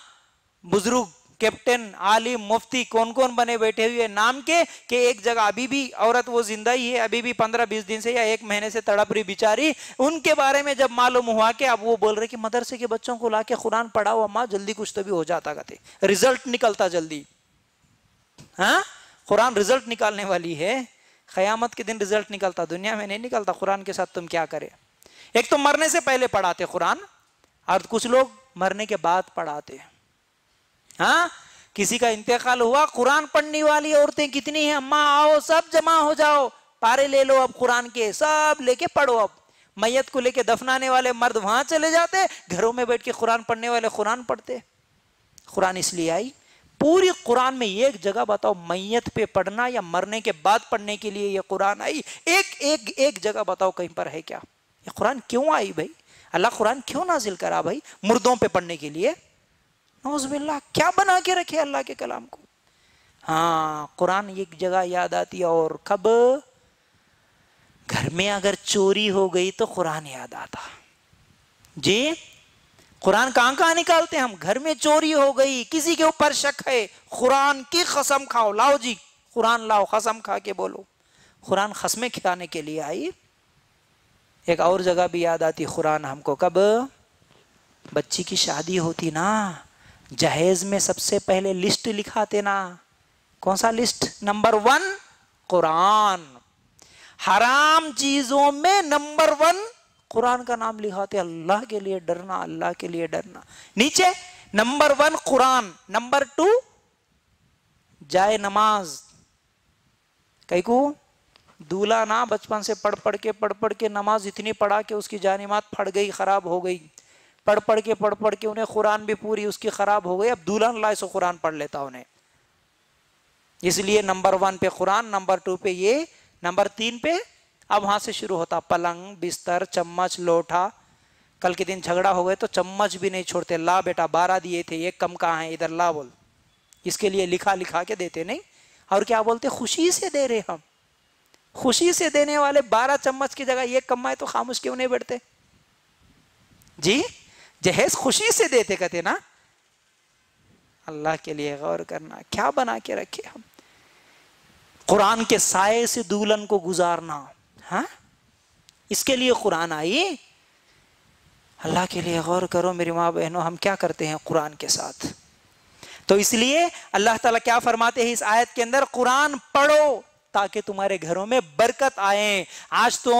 बुज़ुर्ग कैप्टन आलिम मुफ्ती कौन कौन बने बैठे हुए नाम के, कि एक जगह अभी भी औरत वो ज़िंदा ही है, अभी भी पंद्रह बीस दिन से या एक महीने से तड़प रही बिचारी। उनके बारे में जब मालूम हुआ कि अब वो बोल रहे कि मदरसे के बच्चों को ला के कुरान पढ़ाओ अम्मा, जल्दी कुछ तो भी हो जाता कहते रिज़ल्ट निकलता जल्दी। हाँ? कुरान रिज़ल्ट निकालने वाली है। क़यामत के दिन रिज़ल्ट निकलता, दुनिया में नहीं निकलता। कुरान के साथ तुम क्या करे? एक तो मरने से पहले पढ़ाते कुरान, और कुछ लोग मरने के बाद पढ़ाते हैं। हाँ? किसी का इंतकाल हुआ, कुरान पढ़ने वाली औरतें कितनी हैं? अम्मा आओ, सब जमा हो जाओ। पारे ले लो अब कुरान के, सब लेके पढ़ो अब। मैयत को लेके दफनाने वाले मर्द वहाँ चले जाते, घरों में बैठ के कुरान पढ़ने वाले कुरान पढ़ते। कुरान इसलिए आई। पूरी कुरान में एक जगह बताओ, मैयत पे पढ़ना या मरने के बाद पढ़ने के लिए ये कुरान आई? एक एक एक जगह बताओ कहीं पर है क्या? ये कुरान क्यों आई भाई? अल्लाह कुरान क्यों नाजिल करा भाई? मुर्दों पे पढ़ने के लिए। नौजबिल्ला क्या बना के रखे अल्लाह के कलाम को? हाँ कुरान एक जगह याद आती है और कब? घर में अगर चोरी हो गई तो कुरान याद आता। जी? कुरान कहाँ कहाँ निकालते हैं हम? घर में चोरी हो गई, किसी के ऊपर शक है, कुरान की कसम खाओ। लाओ जी, कुरान लाओ कसम खा के बोलो। कुरान खसमें खिलाने के लिए आई। एक और जगह भी याद आती, कुरान हमको कब? बच्ची की शादी होती ना। जहेज में सबसे पहले लिस्ट लिखाते ना कौन सा लिस्ट? Number one, Quran. हराम चीज़ों में नंबर वन, कुरान का नाम लिखाते अल्लाह के लिए डरना, अल्लाह के लिए डरना। नीचे, number one, Quran. Number two, जाए नमाज़। कई को? दूल्हा ना बचपन से पढ़ पढ़ के पढ़ पढ़ के नमाज़ इतनी पढ़ा के उसकी जानिमात फट गई, खराब हो गई। पढ़ पढ़ के पढ़ पढ़ के उन्हें कुरान भी पूरी उसकी खराब हो गई। अब दुल्हन लाए सो कुरान पढ़ लेता उन्हें। इसलिए नंबर वन पे कुरान, नंबर टू पे ये, नंबर तीन पे अब वहाँ से शुरू होता। पलंग, बिस्तर, चम्मच लोटा कल के दिन झगड़ा हो गए तो चम्मच भी नहीं छोड़ते। ला बेटा, बारह दिए थे एक कम कहा है? इधर ला बोल। इसके लिए लिखा लिखा के देते नहीं। और क्या बोलते? खुशी से दे रहे हम। खुशी से देने वाले बारह चम्मच की जगह एक कमाए तो खामोश क्यों नहीं बैठते जी? जहेज खुशी से देते, कहते ना? अल्लाह के लिए गौर करना, क्या बना के रखे हम? कुरान के साय से दुल्हन को गुजारना, हा? इसके लिए कुरान आई अल्लाह के लिए गौर करो मेरी माँ बहनों, हम क्या करते हैं कुरान के साथ? तो इसलिए अल्लाह ताला क्या फरमाते हैं इस आयत के अंदर? कुरान पढ़ो। ताकि तुम्हारे घरों में बरकत आए। आज तो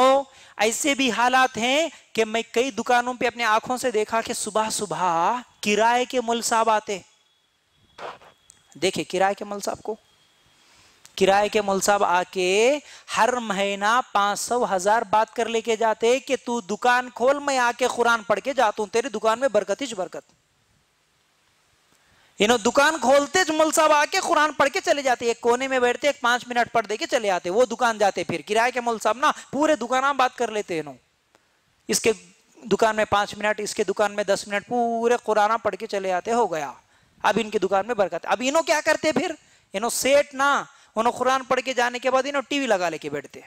ऐसे भी हालात हैं कि मैं कई दुकानों पे अपने आँखों से देखा कि सुबह सुबह किराए के मुल साहब आते। देखे किराए के मुल साहब को। किराए के मुल साहब आके हर महीना पाँच सौ हज़ार बात कर लेके जाते कि तू दुकान खोल, मैं आके कुरान पढ़ के जाता हूँ। तेरी दुकान में बरकत ही बरकत। इन्हों दुकान खोलते जुमल साहब आके कुरान पढ़ के चले जाते, एक कोने में बैठते, एक पाँच मिनट पढ़ दे के चले आते, वो दुकान जाते फिर, किराए के मुल साहब ना, पूरे दुकान बात कर लेते इन्हों इसके दुकान में पाँच मिनट, इसके दुकान में दस मिनट, पूरे कुराना पढ़ के चले आते, हो गया। अब इनकी दुकान में बरकत। अब इन्हों क्या करते फिर? इन्हों सेठ ना उन्होंने कुरान पढ़ के जाने के बाद इन्हों टीवी लगा लेके बैठते।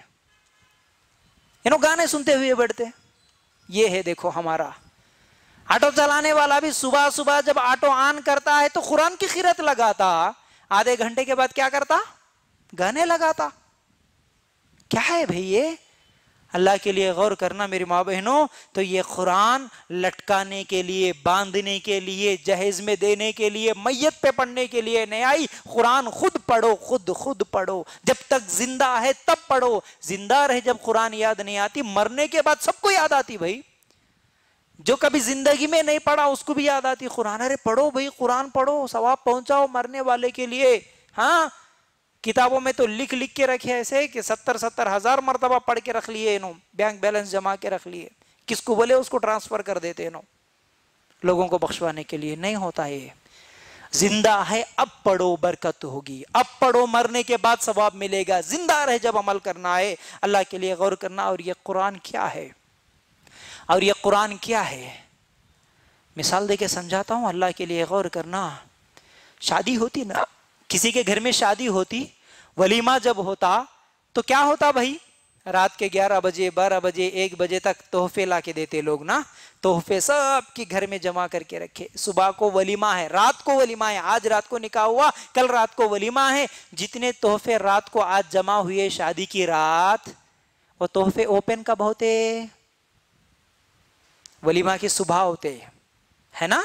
इन्हों गाने सुनते हुए बैठते। ये है देखो हमारा ऑटो चलाने वाला भी सुबह सुबह जब ऑटो ऑन करता है तो कुरान की खिरत लगाता। आधे घंटे के बाद क्या करता? गाने लगाता। क्या है भाई ये? अल्लाह के लिए गौर करना मेरी माँ बहनों तो ये कुरान लटकाने के लिए, बांधने के लिए, जहेज में देने के लिए, मैयत पे पढ़ने के लिए नहीं आई। कुरान खुद पढ़ो, खुद खुद पढ़ो। जब तक ज़िंदा है तब पढ़ो। ज़िंदा रहे जब कुरान याद नहीं आती, मरने के बाद सबको याद आती भाई। जो कभी ज़िंदगी में नहीं पढ़ा, उसको भी याद आती कुरान, अरे पढ़ो भाई, कुरान पढ़ो, सवाब पहुंचाओ मरने वाले के लिए। हाँ किताबों में तो लिख लिख के रखे ऐसे कि सत्तर सत्तर हज़ार मरतबा पढ़ के रख लिए इन्हों बैंक बैलेंस जमा के रख लिए। किसको बोले, उसको ट्रांसफ़र कर देते इन्हों। लोगों को बख्शवाने के लिए नहीं होता ये। ज़िंदा है, अब पढ़ो, बरकत होगी। अब पढ़ो, मरने के बाद सवाब मिलेगा। ज़िंदा रहे जब अमल करना है अल्लाह के लिए गौर करना, और ये कुरान क्या है? और ये कुरान क्या है? मिसाल दे के समझाता हूँ, अल्लाह के लिए गौर करना। शादी होती ना, किसी के घर में शादी होती, वलीमा जब होता तो क्या होता भाई? रात के 11 बजे 12 बजे, एक बजे तक तोहफे ला के देते लोग ना। तोहफे सब के घर में जमा करके रखे। सुबह को वलीमा है, रात को वलीमा है। आज रात को निकाह हुआ, कल रात को वलीमा है। जितने तोहफे रात को आज जमा हुए शादी की रात, वो तोहफे ओपन कब होते? वलीमा के सुबह होते हैं है ना?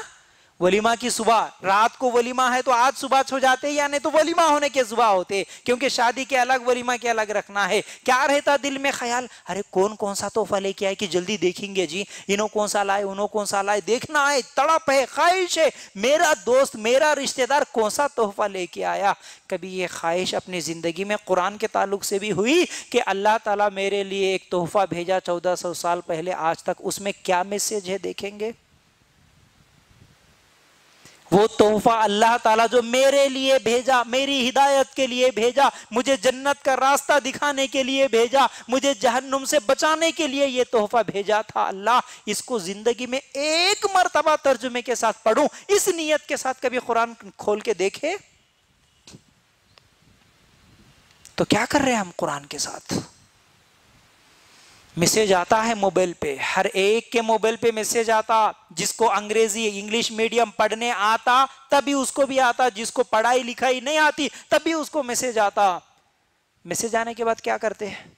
वलीमा की सुबह। रात को वलीमा है तो आज सुबह छो जाते या नहीं? तो वलीमा होने के सुबह होते क्योंकि शादी के अलग, वलीमा के अलग रखना है। क्या रहता दिल में ख्याल? अरे कौन कौन सा तोहफा लेके आए कि जल्दी देखेंगे जी। इन्हों कौन सा लाए, उन्हों कौन सा लाए? देखना है, तड़प है, ख्वाहिश है। मेरा दोस्त, मेरा रिश्तेदार कौन सा तोहफा लेके आया? कभी ये ख्वाहिश अपनी ज़िंदगी में कुरान के ताल्लुक से भी हुई कि अल्लाह ताला मेरे लिए एक तोहफा भेजा चौदह सौ साल पहले, आज तक उसमें क्या मैसेज है देखेंगे? वो तोहफा अल्लाह ताला जो मेरे लिए भेजा, मेरी हिदायत के लिए भेजा, मुझे जन्नत का रास्ता दिखाने के लिए भेजा, मुझे जहन्नुम से बचाने के लिए ये तोहफा भेजा था अल्लाह। इसको ज़िंदगी में एक मरतबा तर्जुमे के साथ पढ़ूं, इस नीयत के साथ कभी कुरान खोल के देखे? तो क्या कर रहे हैं हम कुरान के साथ? मैसेज आता है मोबाइल पे। हर एक के मोबाइल पे मैसेज आता, जिसको अंग्रेज़ी इंग्लिश मीडियम पढ़ने आता, तभी उसको भी आता। जिसको पढ़ाई, लिखाई नहीं आती, तभी उसको मैसेज आता। मैसेज आने के बाद क्या करते हैं?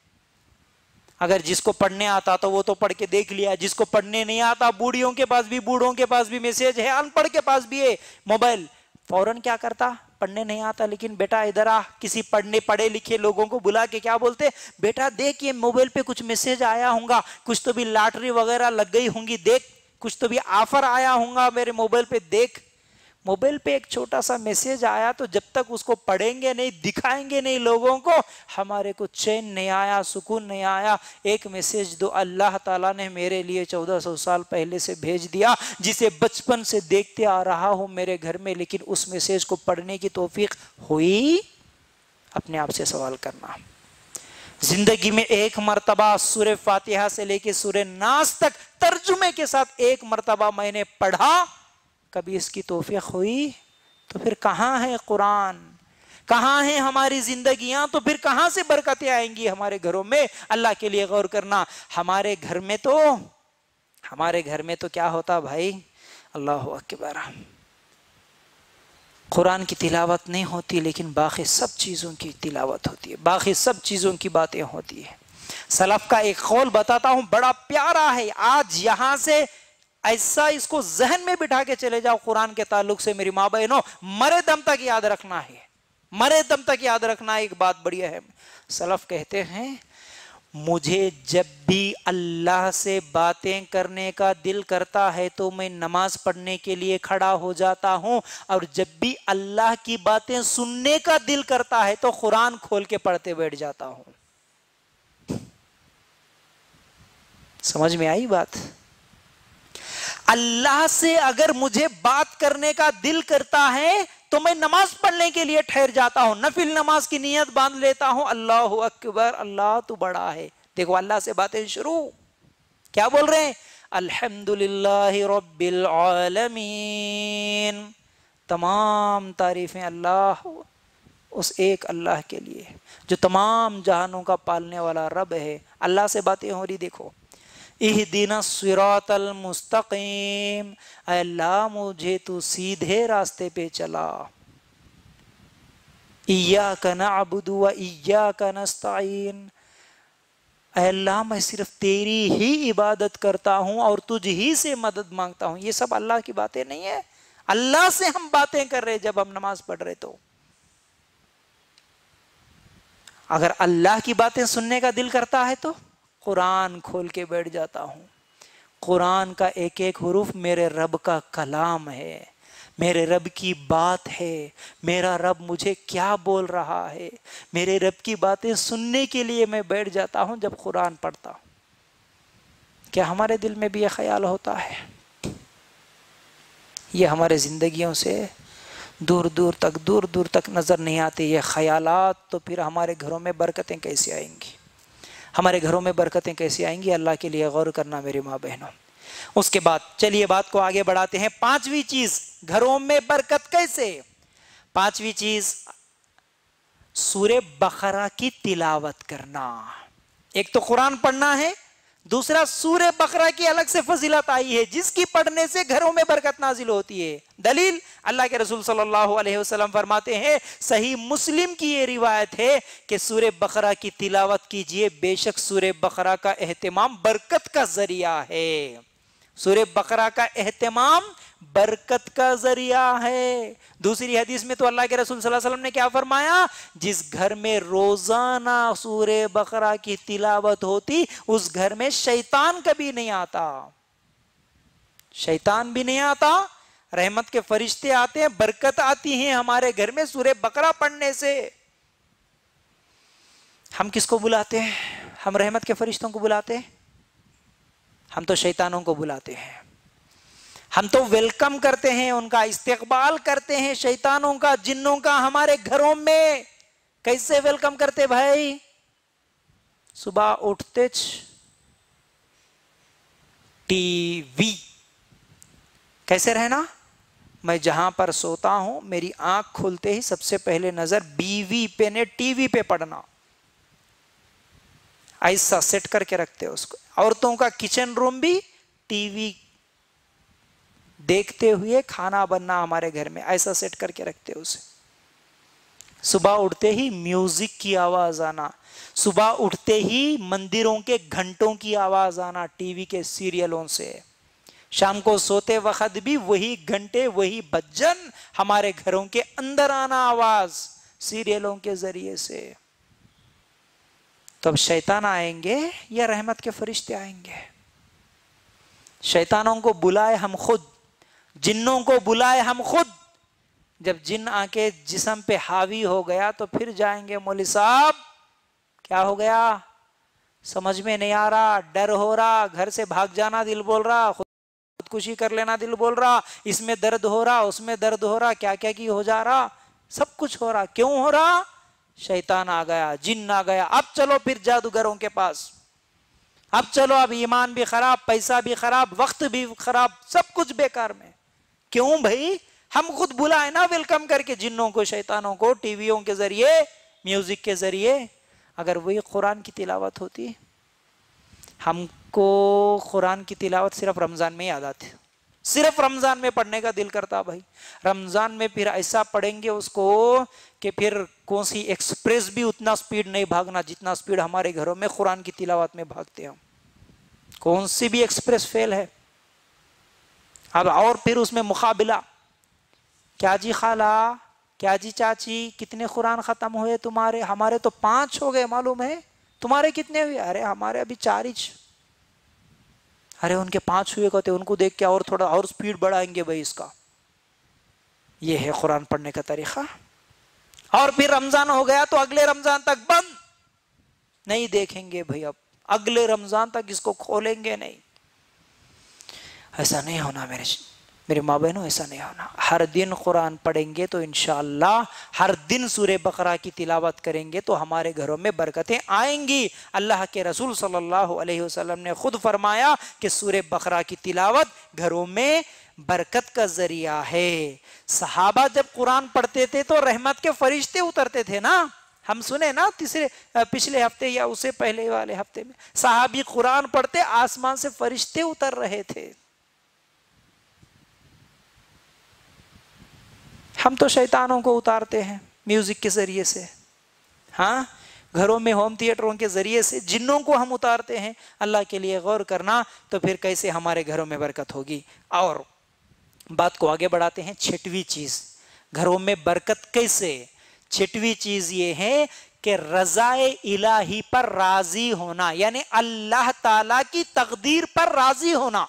अगर जिसको पढ़ने आता तो वो तो पढ़ के देख लिया। जिसको पढ़ने नहीं आता, बूढ़ियों के पास भी, बूढ़ों के पास भी मैसेज है, अनपढ़ के पास भी है। मोबाइल फ़ौरन क्या करता? पढ़ने नहीं आता, लेकिन बेटा इधर आ, किसी पढ़ने पढ़े लिखे लोगों को बुला के क्या बोलते? बेटा देख ये मोबाइल पे कुछ मैसेज आया होगा, कुछ तो भी लॉटरी वगैरह लग गई होंगी, देख, कुछ तो भी ऑफ़र आया होगा मेरे मोबाइल पे, देख। मोबाइल पे एक छोटा सा मैसेज आया तो जब तक उसको पढ़ेंगे नहीं, दिखाएँगे नहीं लोगों को, हमारे को चैन नहीं आया, सुकून नहीं आया। एक मैसेज दो, अल्लाह ताला ने मेरे लिए चौदह सौ साल पहले से भेज दिया, जिसे बचपन से देखते आ रहा हूँ मेरे घर में, लेकिन उस मैसेज को पढ़ने की तोफीक हुई? अपने आप से सवाल करना। ज़िंदगी में एक मरतबा सुर फातिहा से लेके सुर नास तक, तर्जुमे के साथ एक मरतबा मैंने पढ़ा। कभी इसकी तोफीक हुई तो फिर कहाँ है कुरान? कहाँ है हमारी जिंदगियाँ? तो फिर कहाँ से बरकतें आएँगी हमारे घरों में? अल्लाह के लिए गौर करना। हमारे घर में तो हमारे घर में तो क्या होता भाई? अल्लाह अकबर। कुरान की तिलावत नहीं होती, लेकिन बाकी सब चीज़ों की तिलावत होती है। बाकी सब चीज़ों की बातें होती है। सलफ का एक कौल बताता हूँ, बड़ा प्यारा है। आज यहाँ से ऐसा इसको जहन में बिठा के चले जाओ, कुरान के ताल्लुक से मेरी माँ बहनों, मरे दम तक याद रखना है। मरे दम तक याद रखना एक बात बढ़िया है सलफ कहते हैं, मुझे जब भी अल्लाह से बातें करने का दिल करता है तो मैं नमाज़ पढ़ने के लिए खड़ा हो जाता हूँ और जब भी अल्लाह की बातें सुनने का दिल करता है तो कुरान खोल के पढ़ते बैठ जाता हूँ। समझ में आई बात? अल्लाह से अगर मुझे बात करने का दिल करता है तो मैं नमाज़ पढ़ने के लिए ठहर जाता हूँ, नफिल नमाज़ की नीयत बाँध लेता हूँ। अल्लाह अकबर, अल्लाह तो बड़ा है। देखो, अल्लाह से बातें शुरू। क्या बोल रहे हैं? अल्हम्दुलिल्लाह तमाम तारीफें अल्लाह, उस एक अल्लाह के लिए, जो तमाम जहानों का पालने वाला रब है। अल्लाह से बातें हो रही, देखो। इह दिन सिरातल मुस्तकीम अल्लाह मुझे तू सीधे रास्ते पे चला। इया का नबुदु व इया का नस्ताइन अल्लाह मैं सिर्फ़ तेरी ही इबादत करता हूँ और तुझ ही से मदद माँगता हूँ। ये सब अल्लाह की बातें नहीं है। अल्लाह से हम बातें कर रहे जब हम नमाज़ पढ़ रहे तो। अगर अल्लाह की बातें सुनने का दिल करता है तो? कुरान खोल के बैठ जाता हूँ। कुरान का एक एक हरूफ मेरे रब का कलाम है। मेरे रब की बात है। मेरा रब मुझे क्या बोल रहा है? मेरे रब की बातें सुनने के लिए मैं बैठ जाता हूँ जब कुरान पढ़ता हूँ। क्या हमारे दिल में भी यह ख्याल होता है? ये हमारे ज़िंदगियों से दूर दूर तक दूर दूर तक नज़र नहीं आते। ये ख्यालात तो फिर हमारे घरों में बरकतें कैसे आएँगी? हमारे घरों में बरकतें कैसी आएँगी? अल्लाह के लिए गौर करना मेरे माँ बहनों। उसके बाद, चलिए बात को आगे बढ़ाते हैं। पांचवी चीज़, घरों में बरकत कैसे? पांचवी चीज़ सूर्य बकरा की तिलावत करना। एक तो कुरान पढ़ना है दूसरा, सूर्य बकरा की अलग से फजीलत आई है, जिसकी पढ़ने से घरों में बरकत नाजिल होती है। दलील, अल्लाह के रसूल सल्लल्लाहु अलैहि वसल्लम फरमाते हैं, सही मुस्लिम की ये रिवायत है कि सूर्य बकरा की तिलावत कीजिए, बेशक सूर्य बकरा का एहतमाम बरकत का ज़रिया है। सूर्य बकरा का एहतमाम बरकत का ज़रिया है। दूसरी हदीस में तो अल्लाह के रसूल सल्लल्लाहु अलैहि वसल्लम ने क्या फरमाया? जिस घर में रोज़ाना सूर्य बकरा की तिलावत होती, उस घर में शैतान कभी नहीं आता। शैतान भी नहीं आता, रहमत के फरिश्ते आते हैं, बरकत आती है हमारे घर में सूर्य बकरा पढ़ने से। हम किसको बुलाते हैं? हम रहमत के फरिश्तों को बुलाते हैं? हम तो शैतानों को बुलाते हैं। हम तो वेलकम करते हैं, उनका इस्तेकबाल करते हैं, शैतानों का, जिन्नों का हमारे घरों में। कैसे वेलकम करते भाई? सुबह उठते टीवी कैसे रहना? मैं जहाँ पर सोता हूँ, मेरी आँख खुलते ही सबसे पहले नज़र बीवी पे ने टीवी पे पढ़ना। ऐसा सेट करके रखते हैं उसको। औरतों का किचन रूम भी टीवी देखते हुए खाना बनना हमारे घर में ऐसा सेट करके रखते हैं उसे। सुबह उठते ही म्यूज़िक की आवाज़ आना, सुबह उठते ही मंदिरों के घंटों की आवाज़ आना टीवी के सीरियलों से। शाम को सोते वक्त भी वही घंटे, वही भजन हमारे घरों के अंदर आना आवाज़ सीरियलों के ज़रिए से। तो अब शैतान आएँगे या रहमत के फरिश्ते आएँगे? शैतानों को बुलाए हम खुद, जिन्नों को बुलाए हम खुद। जब जिन आके जिसम पे हावी हो गया तो फिर जाएँगे मौली साहब, क्या हो गया? समझ में नहीं आ रहा, डर हो रहा, घर से भाग जाना दिल बोल रहा खुदकुशी कर लेना दिल बोल रहा, इसमें दर्द हो रहा, उसमें दर्द हो रहा क्या क्या की हो जा रहा? सब कुछ हो रहा, क्यों हो रहा? शैतान आ गया, जिन आ गया। अब चलो फिर जादूगरों के पास। अब चलो, अब ईमान भी खराब, पैसा भी खराब, वक्त भी खराब, सब कुछ बेकार में। क्यों भाई? हम खुद बुलाए ना वेलकम करके जिन्नों को, शैतानों को, टीवियों के ज़रिए, म्यूज़िक के ज़रिए। अगर वही कुरान की तिलावत होती, हमको कुरान की तिलावत सिर्फ़ रमज़ान में याद आती। सिर्फ़ रमज़ान में पढ़ने का दिल करता भाई। रमज़ान में फिर ऐसा पढ़ेंगे उसको कि फिर कौन सी एक्सप्रेस भी उतना स्पीड नहीं भागना जितना स्पीड हमारे घरों में कुरान की तिलावत में भागते हम। कौन सी भी एक्सप्रेस फेल है। अब और फिर उसमें मुकाबला। क्या जी खाला? क्या जी चाची? कितने कुरान खत्म हुए तुम्हारे? हमारे तो पाँच हो गए मालूम है। तुम्हारे कितने हुए? अरे हमारे अभी चार ही अरे उनके पाँच हुए कहते, उनको देख के और थोड़ा और स्पीड बढ़ाएँगे भाई इसका। ये है कुरान पढ़ने का तरीका। और फिर रमज़ान हो गया तो अगले रमज़ान तक बंद। नहीं देखेंगे भाई अब। अगले रमज़ान तक इसको खोलेंगे नहीं। ऐसा नहीं होना मेरे मेरे माँ बहनों, ऐसा नहीं होना। हर दिन कुरान पढ़ेंगे तो इनशाला हर दिन सूर्य बकरा की तिलावत करेंगे तो हमारे घरों में बरकतें आएँगी। अल्लाह के रसूल सल्लल्लाहु अलैहि वसल्लम ने खुद फरमाया कि सूर्य बकरा की तिलावत घरों में बरकत का ज़रिया है। सहाबा जब कुरान पढ़ते थे तो रहमत के फरिश्ते उतरते थे ना। हम सुने ना तीसरे पिछले हफ़्ते या उसे पहले वाले हफ़्ते में, साहबी कुरान पढ़ते, आसमान से फरिश्ते उतर रहे थे। हम तो शैतानों को उतारते हैं म्यूज़िक के ज़रिए से। हाँ? घरों में, होम थिएटरों के ज़रिए से जिन्नों को हम उतारते हैं, अल्लाह के लिए गौर करना तो फिर कैसे हमारे घरों में बरकत होगी। और बात को आगे बढ़ाते हैं, छठवीं चीज़। घरों में बरकत कैसे? छठवीं चीज़ ये है कि रजाए इलाही पर राज़ी होना, यानी अल्लाह ताला की तकदीर पर राज़ी होना।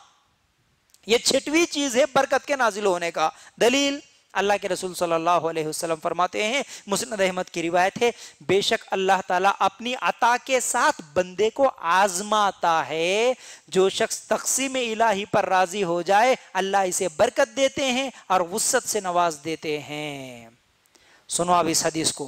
यह छठवीं चीज़ है बरकत के नाजिल होने का। दलील अल्लाह के रसूल सल्लल्लाहु अलैहि वसल्लम फरमाते हैं मुस्नद अहमद की रिवायत है, बेशक अल्लाह ताला अपनी अता के साथ बंदे को आजमाता है, जो शख्स तकसीम इलाही पर राज़ी हो जाए, अल्लाह इसे बरकत देते हैं और वसत से नवाज़ देते हैं। सुनो अब इस हदीस को।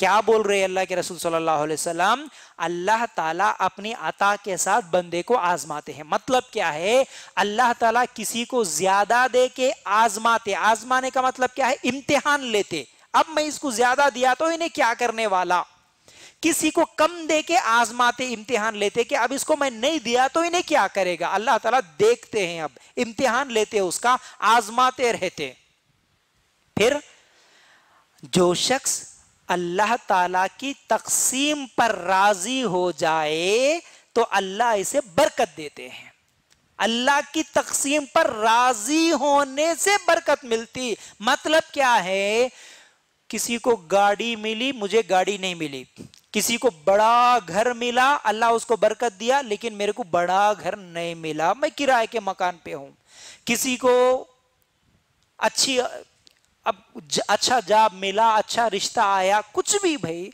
क्या बोल रहे अल्लाह के रसूल सल्लल्लाहु अलैहि वसल्लम? अल्लाह ताला अपनी अता के साथ बंदे को आजमाते हैं। मतलब क्या है? अल्लाह ताला किसी को ज़्यादा दे के आजमाते। आजमाने का मतलब क्या है? इम्तिहान लेते। अब मैं इसको ज़्यादा दिया तो इन्हें क्या करने वाला? किसी को कम दे के आजमाते, इम्तिहान लेते कि अब इसको मैं नहीं दिया तो इन्हें क्या करेगा? अल्लाह ताला देखते हैं अब। इम्तिहान लेते उसका, आजमाते रहते। फिर जो शख्स अल्लाह ताला की तकसीम पर राज़ी हो जाए तो अल्लाह इसे बरकत देते हैं। अल्लाह की तकसीम पर राज़ी होने से बरकत मिलती। मतलब क्या है? किसी को गाड़ी मिली, मुझे गाड़ी नहीं मिली। किसी को बड़ा घर मिला, अल्लाह उसको बरकत दिया, लेकिन मेरे को बड़ा घर नहीं मिला। मैं किराए के मकान पे हूँ। किसी को अच्छी अब अच्छा जाब मिला अच्छा रिश्ता आया, कुछ भी भाई,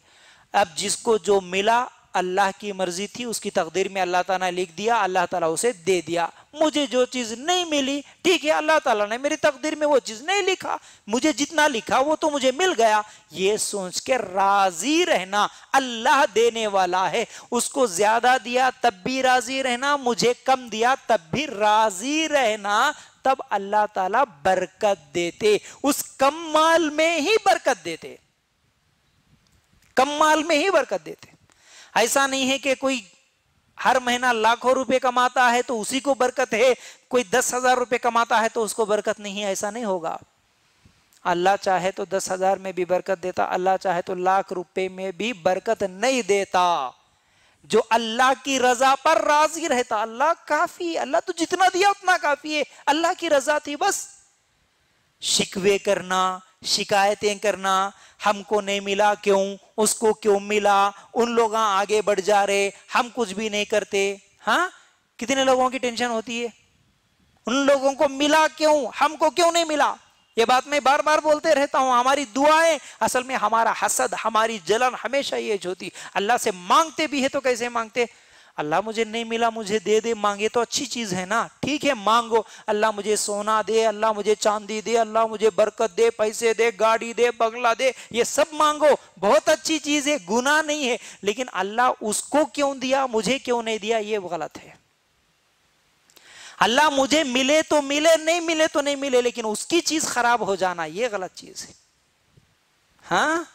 अब जिसको जो मिला, अल्लाह की मर्ज़ी थी, उसकी तकदीर में अल्लाह ताला लिख दिया, अल्लाह ताला उसे दे दिया। मुझे जो चीज़ नहीं मिली, ठीक है, अल्लाह ताला ने मेरी तकदीर में वो चीज़ नहीं लिखा। मुझे जितना लिखा, वो तो मुझे मिल गया। ये सोच के राज़ी रहना अल्लाह देने वाला है। उसको ज़्यादा दिया, तब भी राज़ी रहना, मुझे कम दिया, तब भी राज़ी रहना तब अल्लाह ताला बरकत देते। उस कम माल में ही बरकत देते। कम माल में ही बरकत देते। ऐसा नहीं है कि कोई हर महीना लाखों रुपए कमाता है तो उसी को बरकत है, कोई दस हज़ार रुपये कमाता है तो उसको बरकत नहीं है, ऐसा नहीं होगा। अल्लाह चाहे तो दस हज़ार में भी बरकत देता, अल्लाह चाहे तो लाख रुपए में भी बरकत नहीं देता। जो अल्लाह की रजा पर राज़ी रहता, अल्लाह काफ़ी अल्लाह तो जितना दिया उतना काफ़ी है, अल्लाह की रजा थी बस। शिकवे करना, शिकायतें करना, हमको नहीं मिला क्यों, उसको क्यों मिला, उन लोग आगे बढ़ जा रहे, हम कुछ भी नहीं करते। हाँ? कितने लोगों की टेंशन होती है? उन लोगों को मिला क्यों? हमको क्यों नहीं मिला? ये बात मैं बार बार बोलते रहता हूँ, हमारी दुआएँ, असल में हमारा हसद, हमारी जलन हमेशा ये होती अल्लाह से मांगते भी है तो कैसे मांगते? अल्लाह मुझे नहीं मिला, मुझे दे दे, मांगे तो अच्छी चीज़ है ना? ठीक है, मांगो, अल्लाह मुझे सोना दे, अल्लाह मुझे चांदी दे, अल्लाह मुझे बरकत दे, पैसे दे, गाड़ी दे, बंगला दे, ये सब मांगो, बहुत अच्छी चीज़ है गुना नहीं है, लेकिन अल्लाह उसको क्यों दिया, मुझे क्यों नहीं दिया, ये गलत है। अल्लाह मुझे मिले तो मिले, नहीं मिले तो नहीं मिले, लेकिन उसकी चीज़ खराब हो जाना, ये गलत चीज़ है। हाँ?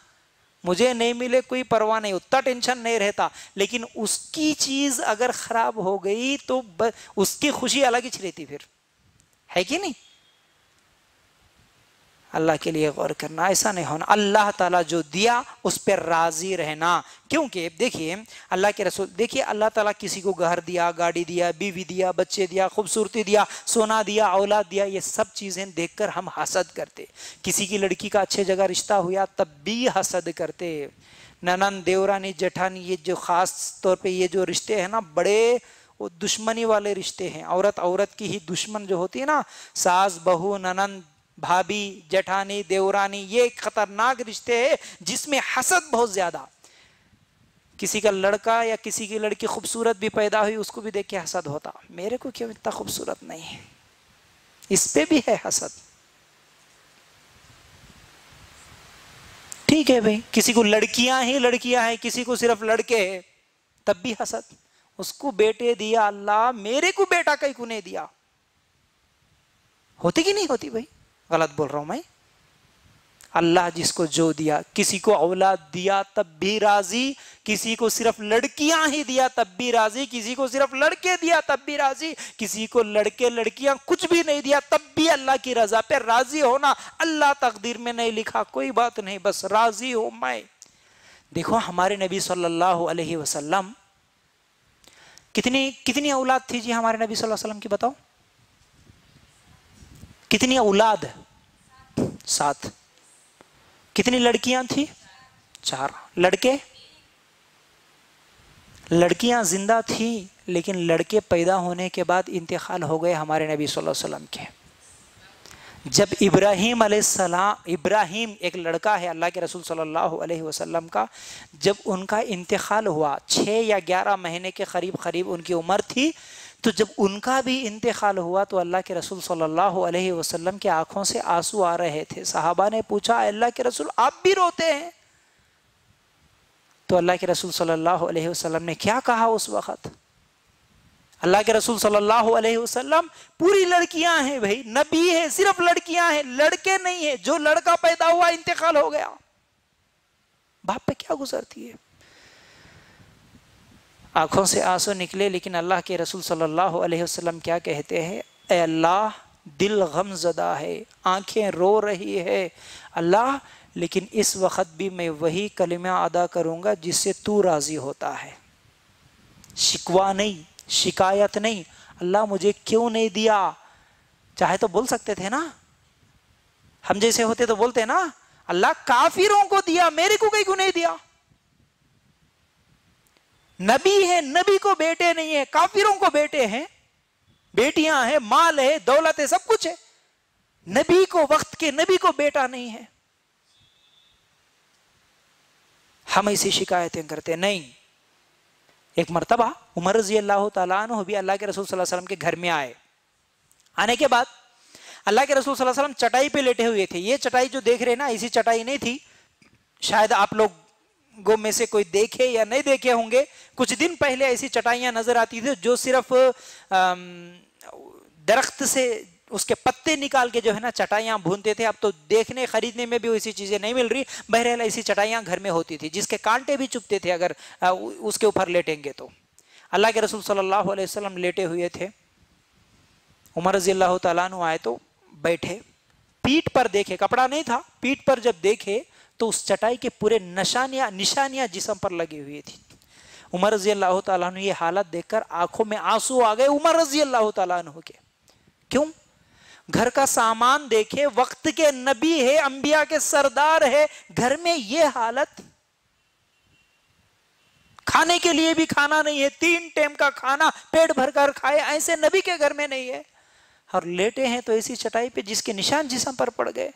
मुझे नहीं मिले, कोई परवाह नहीं, उतना टेंशन नहीं रहता, लेकिन उसकी चीज़ अगर खराब हो गई तो उसकी खुशी अलग ही रहती फिर। है कि नहीं? अल्लाह के लिए गौर करना, ऐसा नहीं होना। अल्लाह ताला जो दिया, उस पर राज़ी रहना। क्योंकि देखिए, अल्लाह के रसूल, देखिए, अल्लाह ताला किसी को घर दिया, गाड़ी दिया, बीवी दिया, बच्चे दिया, खूबसूरती दिया, सोना दिया, औलाद दिया, ये सब चीज़ें देखकर हम हसद करते। किसी की लड़की का अच्छे जगह रिश्ता हुआ, तब भी हसद करते। ननन, देवरानी, जेठानी, ये जो ख़ास तौर पे ये जो रिश्ते हैं ना, बड़े वो दुश्मनी वाले रिश्ते हैं। औरत औरत की ही दुश्मन जो होती है ना, सास, बहू, ननन भाभी, जेठानी, देवरानी, ये खतरनाक रिश्ते हैं जिसमें हसद बहुत ज़्यादा। किसी का लड़का या किसी की लड़की खूबसूरत भी पैदा हुई, उसको भी देख के हसद होता। मेरे को क्यों इतना खूबसूरत नहीं है? इस पे भी है हसद। ठीक है भाई, किसी को लड़कियाँ ही लड़कियाँ हैं, किसी को सिर्फ़ लड़के हैं, तब भी हसद। उसको बेटे दिया अल्लाह, मेरे को बेटा कहीं को नहीं दिया। होती कि नहीं होती भाई? गलत बोल रहा हूँ मैं। अल्लाह जिसको जो दिया, किसी को औलाद दिया तब भी राज़ी, किसी को सिर्फ़ लड़कियाँ ही दिया तब भी राज़ी, किसी को सिर्फ़ लड़के दिया तब भी राज़ी, किसी को लड़के लड़कियाँ कुछ भी नहीं दिया तब भी अल्लाह की रजा पे राज़ी होना, अल्लाह तकदीर में नहीं लिखा, कोई बात नहीं, बस राज़ी हो मैं। देखो, हमारे नबी सल्लल्लाहु अलैहि वसल्लम, कितनी कितनी औलाद थी जी हमारे नबी सल्लल्लाहु अलैहि वसल्लम की, बताओ? कितनी औलाद सात। कितनी लड़कियाँ थी? चार। लड़के? लड़कियाँ ज़िंदा थी, लेकिन लड़के पैदा होने के बाद इंतकाल हो गए हमारे नबी सल्लल्लाहु अलैहि वसल्लम के। जब इब्राहिम सलाम इब्राहिम एक लड़का है अल्लाह के रसूल सल्लल्लाहु अलैहि वसल्लम का, जब उनका इंतकाल हुआ छः या ग्यारह महीने के करीब करीब उनकी उम्र थी तो जब उनका भी इंतकाल हुआ तो अल्लाह के रसूल सल्लल्लाहु अलैहि वसल्लम की आँखों से आँसू आ रहे थे। साहबा ने पूछा अल्लाह के रसूल, आप भी रोते हैं? तो अल्लाह के रसूल सल्लल्लाहु अलैहि वसल्लम ने क्या कहा उस वक़्त? अल्लाह के रसूल सल्लल्लाहु अलैहि वसल्लम, पूरी लड़कियाँ हैं भाई, नबी है, सिर्फ़ लड़कियाँ हैं, लड़के नहीं है, जो लड़का पैदा हुआ इंतकाल हो गया। बाप पे क्या गुजरती है? आँखों से आँसू निकले, लेकिन अल्लाह के रसूल सल्लल्लाहु अलैहि वसल्लम क्या कहते हैं? ए अल्लाह, दिल गम ज़दा है, आँखें रो रही है। अल्लाह, लेकिन इस वक्त भी मैं वही कलिमा अदा करूँगा जिससे तू राज़ी होता है। शिकवा नहीं, शिकायत नहीं। अल्लाह मुझे क्यों नहीं दिया? चाहे तो बोल सकते थे ना? हम जैसे होते तो बोलते ना, अल्लाह काफिरों को दिया, मेरे को कहीं को नहीं दिया? नबी है, नबी को बेटे नहीं है, काफिरों को बेटे हैं। बेटियाँ हैं, माल है, दौलत है, सब कुछ है। नबी को, वक्त के नबी को बेटा नहीं है। हम ऐसी शिकायतें करते नहीं। एक मरतबा, उमर रज़ी अल्लाह तु भी अल्लाह के रसूल वसल्लम के घर में आए। आने के बाद, अल्लाह के रसूल वसल्लम चटाई पे लेटे हुए थे। ये चटाई जो देख रहे ना इसी चटाई नहीं थी। शायद आप लोग गो में से कोई देखे या नहीं देखे होंगे। कुछ दिन पहले ऐसी चटाइयाँ नज़र आती थी जो सिर्फ़ दरख्त से उसके पत्ते निकाल के जो है ना चटाइयाँ भूनते थे। अब तो देखने खरीदने में भी ऐसी चीज़ें नहीं मिल रही। बहरहाल ऐसी चटाइयाँ घर में होती थी, जिसके कांटे भी चुपते थे अगर उसके ऊपर लेटेंगे तो। अल्लाह के रसूल सल्लल्लाहु अलैहि वसल्लम लेटे हुए थे। उमर रज़ी अल्लाह तु आए तो बैठे। पीठ पर देखे, कपड़ा नहीं था, पीठ पर जब देखे तो उस चटाई के पूरे निशानियाँ निशानियाँ जिसम पर लगी हुई थी। उमर रज़ी अल्लाह तु ये हालत देखकर आँखों में आँसू आ गए। उमर रज़ी अल्लाह तु के। क्यों? घर का सामान देखे, वक्त के नबी है, अंबिया के सरदार है, घर में ये हालत। खाने के लिए भी खाना नहीं है, तीन टाइम का खाना पेट भरकर खाए, ऐसे नबी के घर में नहीं है। और लेटे हैं तो ऐसी चटाई पे जिसके निशान जिसम पर पड़ गए।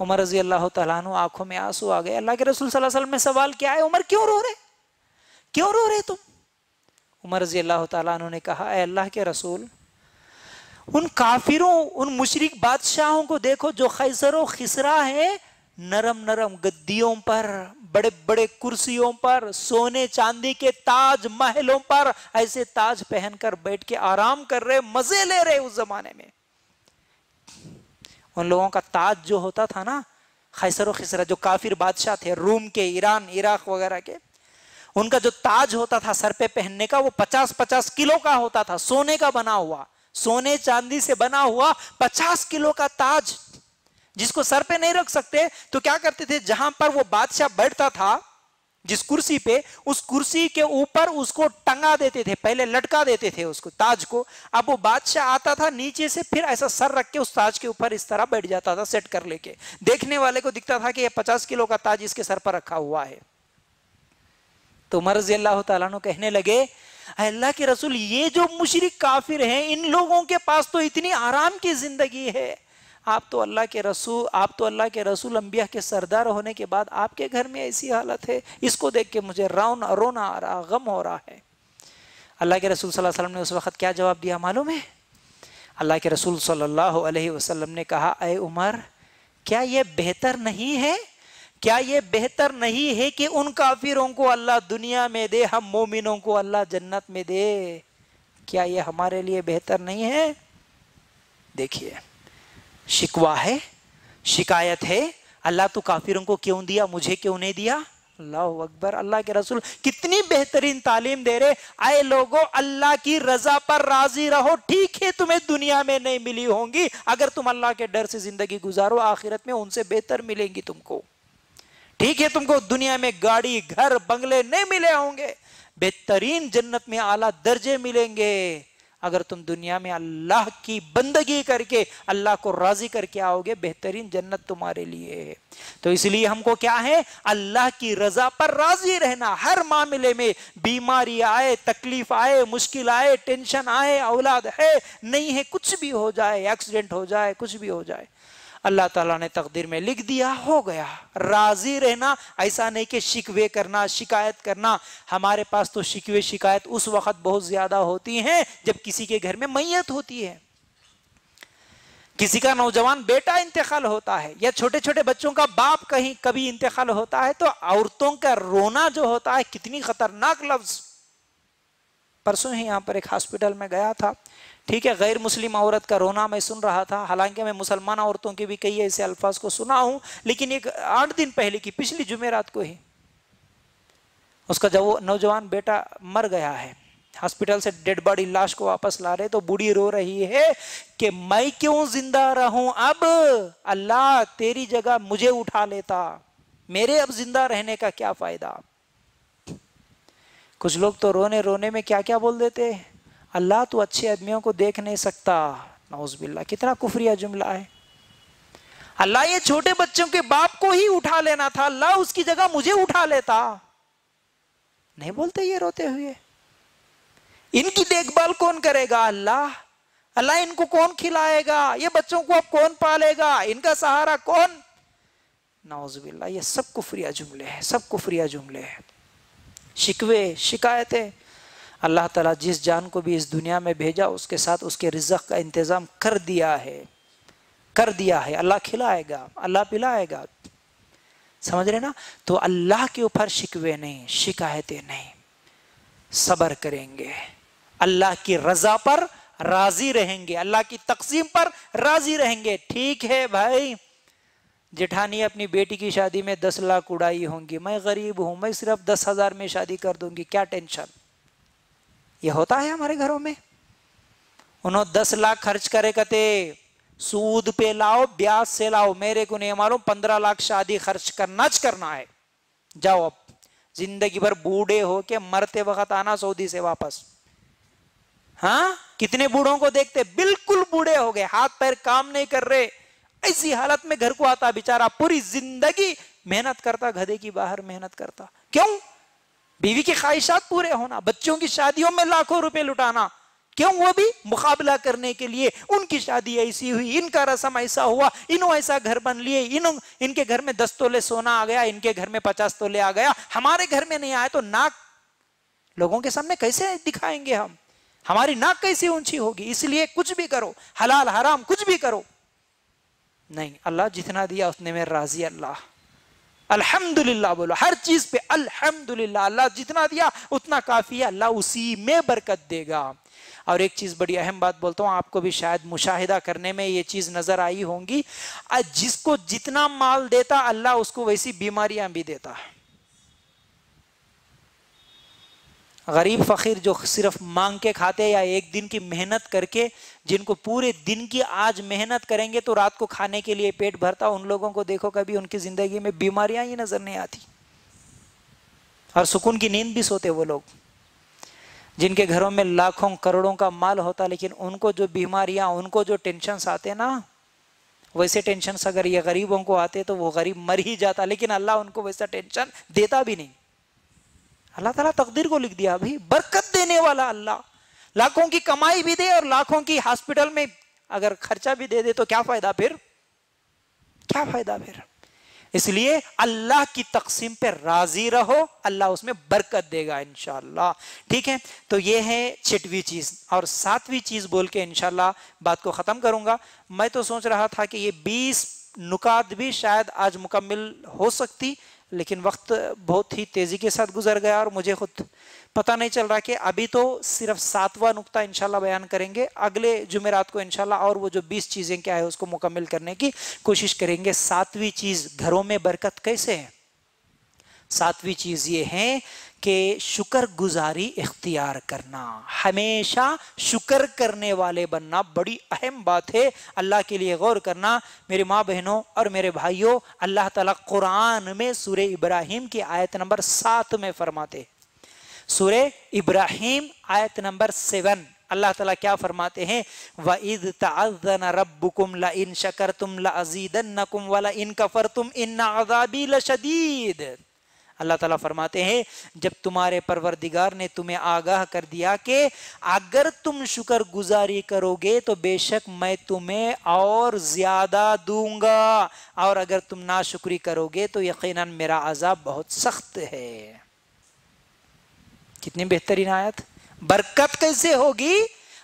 उमर रज़ी अल्लाह तु आँखों में आँसू आ गए। अल्लाह के रसूल सल्लल्लाहु अलैहि वसल्लम में सवाल क्या है उमर, क्यों रो रहे? क्यों रो रहे तुम? उमर रज़ी अल्लाह तु ने कहा अल्लाह के रसूल, उन काफिरों, उन मुशरिक बादशाहों को देखो जो खैसरो, खिसरा है नरम नरम गद्दियों पर बड़े बड़े कुर्सियों पर, सोने चांदी के ताज महलों पर, ऐसे ताज पहनकर बैठ के आराम कर रहे, मज़े ले रहे उस जमाने में। उन लोगों का ताज जो होता था ना, खैसर खिसरा, जो काफिर बादशाह थे, रूम के, ईरान, इराक वगैरह के, उनका जो ताज होता था सर पे पहनने का, वो पचास पचास किलो का होता था, सोने का बना हुआ। सोने चांदी से बना हुआ पचास किलो का ताज, जिसको सर पे नहीं रख सकते तो क्या करते थे, जहाँ पर वो बादशाह बैठता था जिस कुर्सी पे, उस कुर्सी के ऊपर उसको टंगा देते थे, पहले लटका देते थे उसको, ताज को। अब वो बादशाह आता था नीचे से, फिर ऐसा सर रख के उस ताज के ऊपर इस तरह बैठ जाता था, सेट कर लेके। देखने वाले को दिखता था कि ये पचास किलो का ताज इसके सर पर रखा हुआ है। तो मरजी अल्लाह तु कहने लगे, अल्लाह के रसूल, ये जो मुशरिक काफिर हैं, इन लोगों के पास तो इतनी आराम की ज़िंदगी है। आप तो अल्लाह के रसूल आप तो अल्लाह के रसूल, अंबिया के सरदार होने के बाद आपके घर में ऐसी हालत है, इसको देख के मुझे रोन रोना आ रहा, गम हो रहा है। अल्लाह के रसूल सल्लल्लाहु अलैहि वसल्लम ने उस वक्त क्या जवाब दिया मालूम है? अल्लाह के रसूल सल्लल्लाहु अलैहि वसल्लम ने कहा अय उमर, क्या ये बेहतर नहीं है? क्या ये बेहतर नहीं है कि उन काफिरों को अल्लाह दुनिया में दे, हम मोमिनों को अल्लाह जन्नत में दे? क्या ये हमारे लिए बेहतर नहीं है? देखिए शिकवा है, शिकायत है, अल्लाह तो काफिरों को क्यों दिया, मुझे क्यों नहीं दिया? अल्लाह अकबर, अल्लाह के रसूल, कितनी बेहतरीन तालीम दे रहे। आए लोगों, अल्लाह की रजा पर राज़ी रहो, ठीक है, तुम्हें दुनिया में नहीं मिली होंगी, अगर तुम अल्लाह के डर से ज़िंदगी गुजारो, आखिरत में उनसे बेहतर मिलेंगी तुमको। ठीक है, तुमको दुनिया में गाड़ी, घर, बंगले नहीं मिले होंगे, बेहतरीन जन्नत में आला दर्जे मिलेंगे। अगर तुम दुनिया में अल्लाह की बंदगी करके, अल्लाह को राज़ी करके आओगे, बेहतरीन जन्नत तुम्हारे लिए है। तो इसलिए हमको क्या है? अल्लाह की रजा पर राज़ी रहना। हर मामले में बीमारी आए, तकलीफ़ आए, मुश्किल आए, टेंशन आए, औलाद है, नहीं है, कुछ भी हो जाए, एक्सीडेंट हो जाए, कुछ भी हो जाए। अल्लाह ताला ने तकदीर में लिख दिया, हो गया। राज़ी रहना, ऐसा नहीं कि शिकवे करना, शिकायत करना। हमारे पास तो शिकवे, शिकायत उस वक्त बहुत ज़्यादा होती हैं, जब किसी के घर में मैयत होती है। किसी का नौजवान बेटा इंतकाल होता है, या छोटे छोटे बच्चों का बाप कहीं कभी इंतकाल होता है तो औरतों का रोना जो होता है, कितनी खतरनाक लफ्ज। परसों ही यहाँ पर एक हॉस्पिटल में गया था ठीक है, गैर मुस्लिम औरत का रोना मैं सुन रहा था। हालाँकि मैं मुसलमान औरतों के भी कई ऐसे अल्फाज को सुना हूँ, लेकिन एक आठ दिन पहले की पिछली जुमेरात को ही। उसका जब वो नौजवान बेटा मर गया है, हॉस्पिटल से डेड बॉडी लाश को वापस ला रहे तो बूढ़ी रो रही है कि मैं क्यों ज़िंदा रहूँ? अब अल्लाह तेरी जगह मुझे उठा लेता। मेरे अब ज़िंदा रहने का क्या फ़ायदा? कुछ लोग तो रोने रोने में क्या क्या बोल देते हैं? अल्लाह तो अच्छे आदमियों को देख नहीं सकता। नौजबिल्ला कितना कुफरिया जुमला है। अल्लाह ये छोटे बच्चों के बाप को ही उठा लेना था। अल्लाह उसकी जगह मुझे उठा लेता। नहीं बोलते ये रोते हुए। इनकी देखभाल कौन करेगा? अल्लाह। अल्लाह इनको कौन खिलाएगा? ये बच्चों को अब कौन पालेगा? इनका सहारा कौन? नौजबिल्ला ये सब कुफरिया जुमले हैं, सब कुफरिया जुमले हैं। शिकवे, शिकायतें अल्लाह ताला जिस जान को भी इस दुनिया में भेजा, उसके साथ उसके रिजक का इंतज़ाम कर दिया है। कर दिया है। अल्लाह खिलाएगा, अल्लाह पिलाएगा। समझ रहे ना? तो अल्लाह के ऊपर शिकवे नहीं, शिकायतें नहीं। सबर करेंगे। अल्लाह की रजा पर राज़ी रहेंगे। अल्लाह की तकसीम पर राज़ी रहेंगे। ठीक है भाई। जेठानी अपनी बेटी की शादी में दस लाख उड़ाई होंगी। मैं गरीब हूँ, मैं सिर्फ़ दस हज़ार में शादी कर दूँगी। क्या टेंशन? ये होता है हमारे घरों में। उन्होंने दस लाख खर्च करे कते सूद पे लाओ, ब्याज से लाओ, मेरे को नहीं मालूम, पंद्रह लाख शादी खर्च करना च करना है। जाओ अब, ज़िंदगी भर बूढ़े हो के मरते वक्त आना सऊदी से वापस। हाँ? कितने बूढ़ों को देखते, बिल्कुल बूढ़े हो गए, हाथ पैर काम नहीं कर रहे। ऐसी हालत में घर को आता बेचारा, पूरी ज़िंदगी मेहनत करता, गधे की बाहर मेहनत करता। क्यों? बीवी की ख्वाहिशात पूरे होना, बच्चों की शादियों में लाखों रुपए लुटाना, क्यों वो भी? मुकाबला करने के लिए। उनकी शादी ऐसी हुई, इनका रसम ऐसा हुआ, इन्हों ऐसा घर बन लिए इन इनके घर में दस तोले सोना आ गया, इनके घर में पचास तोले आ गया, हमारे घर में नहीं आए तो नाक लोगों के सामने कैसे दिखाएँगे हम? हमारी नाक कैसी ऊँची होगी? इसलिए कुछ भी करो, हलाल, हराम कुछ भी करो। नहीं, अल्लाह जितना दिया उसने में राज़ी अल्लाह। अल्हम्दुलिल्लाह बोलो। हर चीज़ पे अल्हम्दुलिल्लाह, अल्लाह जितना दिया, उतना काफ़ी है। अल्लाह उसी में बरकत देगा। और एक चीज़ बड़ी अहम बात बोलता हूँ, आपको भी शायद मुशाहिदा करने में ये चीज़ नज़र आई होंगी। जिसको जितना माल देता, अल्लाह उसको वैसी बीमारियाँ भी देता। है गरीब फ़कीर जो सिर्फ़ मांग के खाते या एक दिन की मेहनत करके जिनको पूरे दिन की आज मेहनत करेंगे तो रात को खाने के लिए पेट भरता, उन लोगों को देखो कभी उनकी ज़िंदगी में बीमारियाँ ही नज़र नहीं आती। और सुकून की नींद भी सोते वो लोग, जिनके घरों में लाखों करोड़ों का माल होता, लेकिन उनको जो बीमारियाँ, उनको जो टेंशन आते ना, वैसे टेंशन अगर ये गरीबों को आते तो वो गरीब मर ही जाता, लेकिन अल्लाह उनको वैसा टेंशन देता भी नहीं। अल्लाह ताला तकदीर को लिख दिया, अभी बरकत देने वाला अल्लाह। लाखों की कमाई भी दे और लाखों की हॉस्पिटल में अगर खर्चा भी दे दे तो क्या फ़ायदा फिर? क्या फ़ायदा फिर? इसलिए अल्लाह की तकसीम पे राज़ी रहो, अल्लाह उसमें बरकत देगा इनशाला ठीक है? तो ये है छठवीं चीज़ और सातवीं चीज़ बोल के इनशाला बात को खत्म करूँगा। मैं तो सोच रहा था कि ये बीस नुकात भी शायद आज मुकम्मल हो सकती लेकिन वक्त बहुत ही तेज़ी के साथ गुजर गया और मुझे खुद पता नहीं चल रहा कि अभी तो सिर्फ़ सातवां नुकता इनशाला बयान करेंगे। अगले जुमेरात को इनशाला और वो जो बीस चीज़ें क्या है उसको मुकम्मल करने की कोशिश करेंगे। सातवीं चीज़ घरों में बरकत कैसे है? सातवीं चीज़ ये है कि शुक्र गुजारी इख्तियार करना। हमेशा शुक्र करने वाले बनना बड़ी अहम बात है। अल्लाह के लिए गौर करना, मेरे माँ बहनों और मेरे भाइयों, अल्लाह ताला कुरान में सूर्य इब्राहिम की आयत नंबर सात में फरमाते सूर्य इब्राहिम आयत नंबर सेवन, अल्लाह ताला क्या फरमाते हैं? व तन रबुकुम ला इन शकर तुम ला नकुम वाला इन कफर तुम इन अजाबी लशदीद। अल्लाह ताला फरमाते हैं, जब तुम्हारे परवरदिगार ने तुम्हें आगाह कर दिया कि अगर तुम शुक्र गुजारी करोगे तो बेशक मैं तुम्हें और ज़्यादा दूँगा। और अगर तुम ना शुक्री करोगे तो यकीनन मेरा अजाब बहुत सख्त है। कितनी बेहतरीन आयत। बरकत कैसे होगी?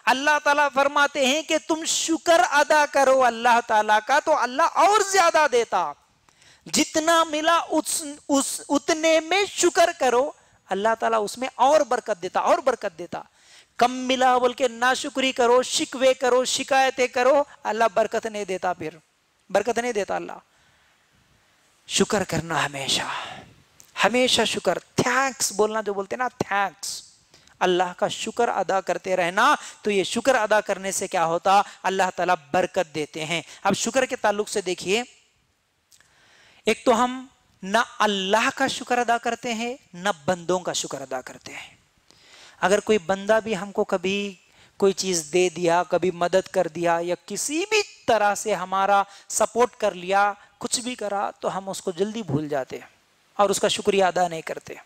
अल्लाह ताला फरमाते हैं कि तुम शुक्र अदा करो अल्लाह ताला का तो अल्लाह और ज़्यादा देता। जितना मिला उस उस, उतने में शुक्र करो। अल्लाह ताला उसमें और बरकत देता, और बरकत देता। कम मिला बोल के ना शुक्री करो, शिकवे करो, शिकायतें करो, अल्लाह बरकत नहीं देता फिर। बरकत नहीं देता अल्लाह। शुक्र करना हमेशा। हमेशा शुक्र। थैंक्स बोलना जो बोलते ना, थैंक्स। अल्लाह का शुक्र अदा करते रहना तो ये शुक्र अदा करने से क्या होता? अल्लाह ताला बरकत देते हैं। अब शुक्र के ताल्लुक से देखिए। एक तो हम न अल्लाह का शुक्र अदा करते हैं, न बंदों का शुक्र अदा करते हैं। अगर कोई बंदा भी हमको कभी कोई चीज़ दे दिया, कभी मदद कर दिया, या किसी भी तरह से हमारा सपोर्ट कर लिया, कुछ भी करा तो हम उसको जल्दी भूल जाते हैं और उसका शुक्रिया अदा नहीं करते।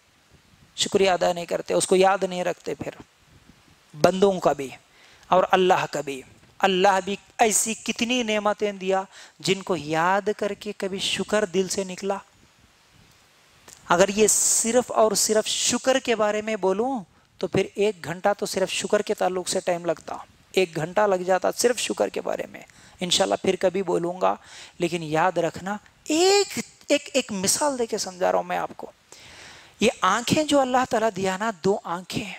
शुक्रिया अदा नहीं करते, उसको याद नहीं रखते फिर। बंदों का भी और अल्लाह का भी। अल्लाह भी ऐसी कितनी नेमतें दिया जिनको याद करके कभी शुक्र दिल से निकला। अगर ये सिर्फ़ और सिर्फ़ शुक्र के बारे में बोलूँ तो फिर एक घंटा तो सिर्फ़ शुक्र के ताल्लुक से टाइम लगता। एक घंटा लग जाता सिर्फ़ शुक्र के बारे में। इनशाला फिर कभी बोलूँगा, लेकिन याद रखना, एक एक एक मिसाल देके समझा रहा हूँ मैं आपको। ये आँखें जो अल्लाह ताला दिया ना, दो आँखें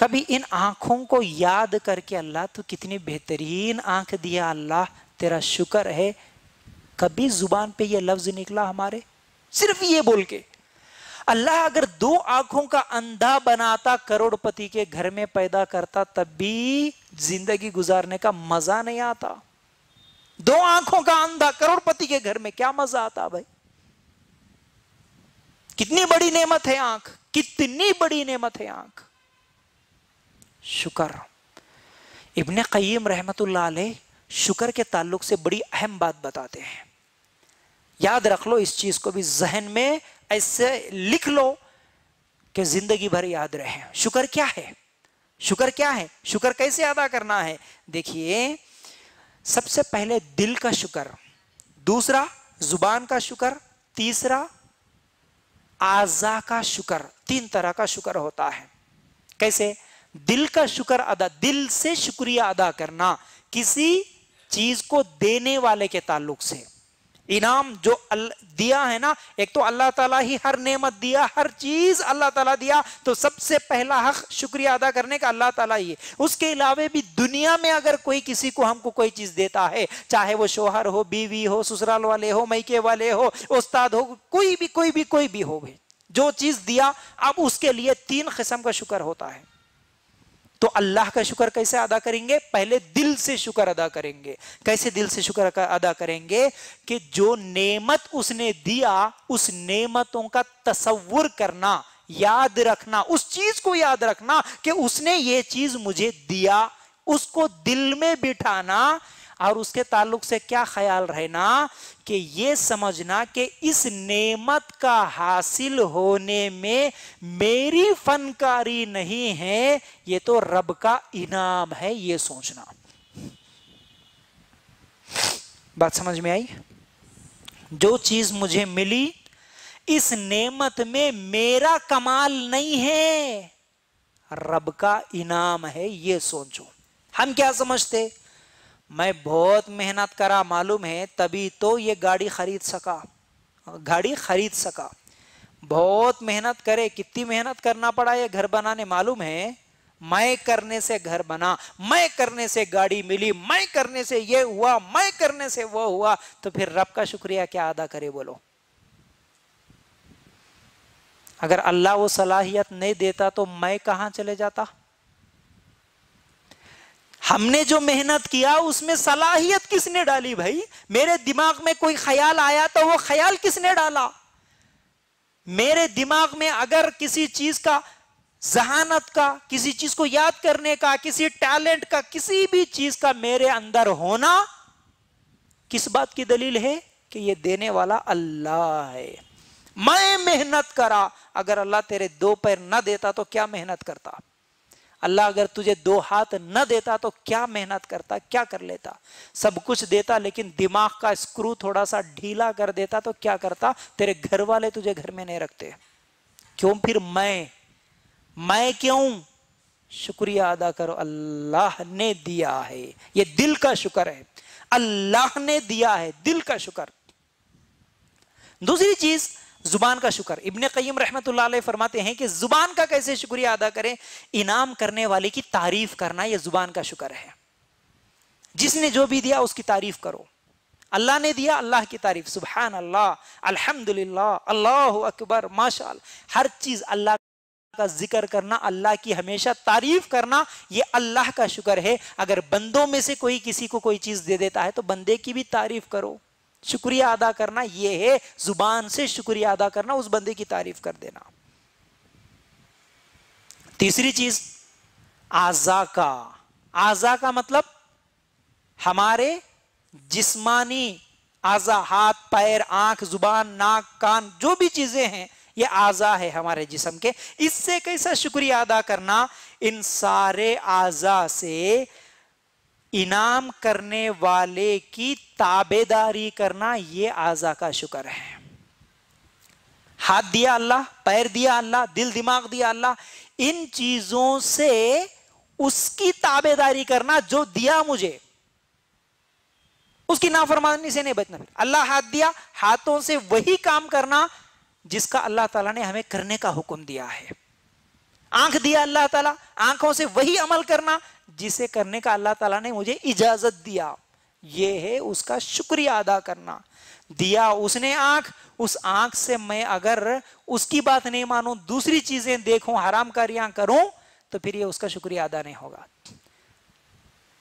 कभी इन आँखों को याद करके अल्लाह तो कितनी बेहतरीन आँख दिया अल्लाह, तेरा शुक्र है। कभी ज़ुबान पे ये लफ्ज निकला हमारे, सिर्फ़ ये बोल के। अल्लाह अगर दो आँखों का अंधा बनाता, करोड़पति के घर में पैदा करता, तब भी ज़िंदगी गुजारने का मज़ा नहीं आता। दो आँखों का अंधा, करोड़पति के घर में क्या मज़ा आता भाई? कितनी बड़ी नेमत है आँख, कितनी बड़ी नेमत है आँख। शुक्र। इबन कयीम रहमतुल्लाह शुक्र के ताल्लुक से बड़ी अहम बात बताते हैं। याद रख लो इस चीज़ को भी, जहन में ऐसे लिख लो कि ज़िंदगी भर याद रहे। शुक्र क्या है? शुक्र क्या है? शुक्र कैसे अदा करना है? देखिए, सबसे पहले दिल का शुक्र, दूसरा ज़ुबान का शुक्र, तीसरा आजा का शुक्र, तीन तरह का शुक्र होता है। कैसे? दिल का शुक्र अदा, दिल से शुक्रिया अदा करना किसी चीज़ को देने वाले के ताल्लुक से। इनाम जो दिया है ना, एक तो अल्लाह ताला ही हर नेमत दिया, हर चीज़ अल्लाह ताला दिया तो सबसे पहला हक शुक्रिया अदा करने का अल्लाह ताला ही है। उसके अलावे भी दुनिया में अगर कोई किसी को हमको कोई चीज़ देता है, चाहे वो शोहर हो, बीवी हो, ससुराल वाले हो, मैके वाले हो, उस्ताद हो, कोई भी कोई भी कोई भी हो, जो चीज़ दिया, अब उसके लिए तीन किस्म का शुक्र होता है। तो अल्लाह का शुक्र कैसे अदा करेंगे? पहले दिल से शुक्र अदा करेंगे। कैसे दिल से शुक्र अदा करेंगे कि जो नेमत उसने दिया, उस नेमतों का तस्वुर करना, याद रखना, उस चीज़ को याद रखना कि उसने ये चीज़ मुझे दिया, उसको दिल में बिठाना और उसके ताल्लुक से क्या ख्याल रहना कि ये समझना कि इस नेमत का हासिल होने में मेरी फनकारी नहीं है, ये तो रब का इनाम है, ये सोचना। बात समझ में आई? जो चीज़ मुझे मिली, इस नेमत में मेरा कमाल नहीं है, रब का इनाम है, ये सोचो। हम क्या समझते? मैं बहुत मेहनत करा, मालूम है, तभी तो ये गाड़ी खरीद सका। गाड़ी खरीद सका। बहुत मेहनत करे, कितनी मेहनत करना पड़ा ये घर बनाने, मालूम है? मैं करने से घर बना, मैं करने से गाड़ी मिली, मैं करने से ये हुआ, मैं करने से वो हुआ तो फिर रब का शुक्रिया, क्या अदा करे बोलो। अगर अल्लाह वो सलाहियत नहीं देता तो मैं कहाँ चले जाता? हमने जो मेहनत किया, उसमें सलाहियत किसने डाली भाई? मेरे दिमाग में कोई ख्याल आया तो वो ख्याल किसने डाला? मेरे दिमाग में अगर किसी चीज़ का, जहानत का, किसी चीज़ को याद करने का, किसी टैलेंट का, किसी भी चीज़ का मेरे अंदर होना, किस बात की दलील है? कि ये देने वाला अल्लाह है। मैं मेहनत करा, अगर अल्लाह तेरे दो पैर ना देता तो क्या मेहनत करता? अल्लाह अगर तुझे दो हाथ न देता तो क्या मेहनत करता, क्या कर लेता? सब कुछ देता, लेकिन दिमाग का स्क्रू थोड़ा सा ढीला कर देता तो क्या करता? तेरे घर वाले तुझे घर में नहीं रखते। क्यों? फिर मैं मैं क्यों? शुक्रिया अदा करो, अल्लाह ने दिया है। ये दिल का शुक्र है। अल्लाह ने दिया है, दिल का शुक्र। दूसरी चीज़ ज़ुबान का शुक्र। इब्ने कईम रहमतुल्लाह फरमाते हैं कि ज़ुबान का कैसे शुक्रिया अदा करें? इनाम करने वाले की तारीफ़ करना यह ज़ुबान का शुक्र है। जिसने जो भी दिया उसकी तारीफ़ करो। अल्लाह ने दिया, अल्लाह की तारीफ़। सुबहान अल्लाह अल्हम्दुलिल्लाह, अल्लाह अकबर माशा हर चीज़ अल्लाह का ज़िक्र करना, अल्लाह की हमेशा तारीफ़ करना यह अल्लाह का शुक्र है। अगर बंदों में से कोई किसी को कोई चीज़ दे देता है तो बंदे की भी तारीफ़ करो। शुक्रिया अदा करना यह है, ज़ुबान से शुक्रिया अदा करना, उस बंदे की तारीफ़ कर देना। तीसरी चीज़, आजा का। आजा का मतलब हमारे जिस्मानी आजा, हाथ, पैर, आँख, ज़ुबान, नाक, कान, जो भी चीज़ें हैं, ये आजा है हमारे जिसम के। इससे कैसा शुक्रिया अदा करना, इन सारे आजा से इनाम करने वाले की ताबेदारी करना यह आजा का शुक्र है। हाथ दिया अल्लाह, पैर दिया अल्लाह, दिल दिमाग दिया अल्लाह, इन चीज़ों से उसकी ताबेदारी करना जो दिया मुझे। उसकी नाफरमानी से नहीं बचना। फिर अल्लाह हाथ दिया, हाथों से वही काम करना जिसका अल्लाह ताला ने हमें करने का हुक्म दिया है। आँख दिया अल्लाह ताला, आँखों से वही अमल करना जिसे करने का अल्लाह ताला ने मुझे इजाज़त दिया, ये है उसका शुक्रिया अदा करना। दिया उसने आँख, उस आँख से मैं अगर उसकी बात नहीं मानूं, दूसरी चीज़ें देखूँ हराम कारियाँ करूँ तो फिर ये उसका शुक्रिया अदा नहीं होगा।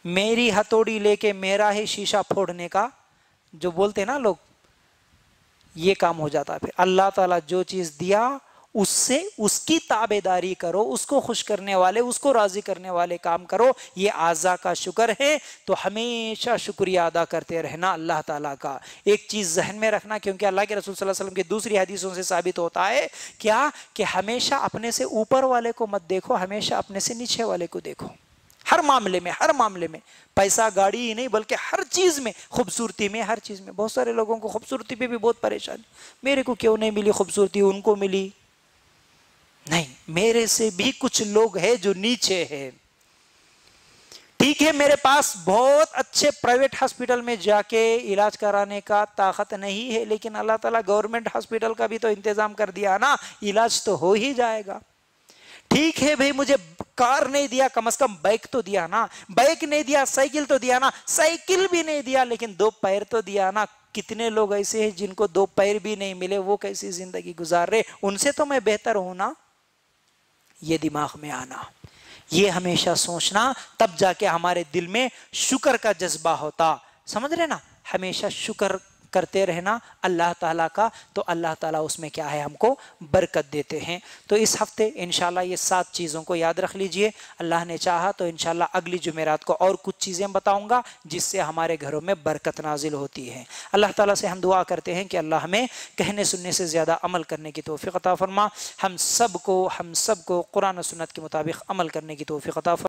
मेरी हथौड़ी लेके मेरा ही शीशा फोड़ने का, जो बोलते ना लोग, ये काम हो जाता है फिर। अल्लाह ताला जो चीज़ दिया उससे उसकी ताबेदारी करो, उसको खुश करने वाले, उसको राज़ी करने वाले काम करो, ये आज़ा का शुक्र है। तो हमेशा शुक्रिया अदा करते रहना अल्लाह ताला का। एक चीज़ जहन में रखना, क्योंकि अल्लाह के रसूल सल्लल्लाहु अलैहि वसल्लम की दूसरी हदीसों से साबित होता है क्या? कि हमेशा अपने से ऊपर वाले को मत देखो, हमेशा अपने से नीचे वाले को देखो। हर मामले में, हर मामले में। पैसा, गाड़ी ही नहीं, बल्कि हर चीज़ में, खूबसूरती में, हर चीज़ में। बहुत सारे लोगों को खूबसूरती पे भी बहुत परेशानी। मेरे को क्यों नहीं मिली खूबसूरती? उनको मिली। नहीं, मेरे से भी कुछ लोग हैं जो नीचे है। ठीक है, मेरे पास बहुत अच्छे प्राइवेट हॉस्पिटल में जाके इलाज कराने का ताकत नहीं है, लेकिन अल्लाह ताला गवर्नमेंट हॉस्पिटल का भी तो इंतज़ाम कर दिया ना, इलाज तो हो ही जाएगा। ठीक है भाई, मुझे कार नहीं दिया, कम से कम बाइक तो दिया ना। बाइक नहीं दिया साइकिल तो दिया ना। साइकिल भी नहीं दिया, लेकिन दो पैर तो दिया ना। कितने लोग ऐसे हैं जिनको दो पैर भी नहीं मिले, वो कैसी ज़िंदगी गुजार रहे उनसे तो मैं बेहतर हूँ ना। ये दिमाग में आना। ये हमेशा सोचना, तब जाके हमारे दिल में शुक्र का जज्बा होता। समझ रहे ना? हमेशा शुक्र करते रहना अल्लाह ताला का तो अल्लाह ताला उसमें क्या है, हमको बरकत देते हैं। तो इस हफ़्ते इनशाला ये सात चीज़ों को याद रख लीजिए। अल्लाह ने चाहा तो इनशाला अगली जुमेरात को और कुछ चीज़ें बताऊँगा, जिससे हमारे घरों में बरकत नाजिल होती है। अल्लाह ताला से हम दुआ करते हैं कि अल्लाह हमें कहने सुनने से ज़्यादा अमल करने की तोफ़ी अता फरमा। हम सबको हम सबको कुरान सुन्नत के मुताबिक अमल करने की तोफ़ी अता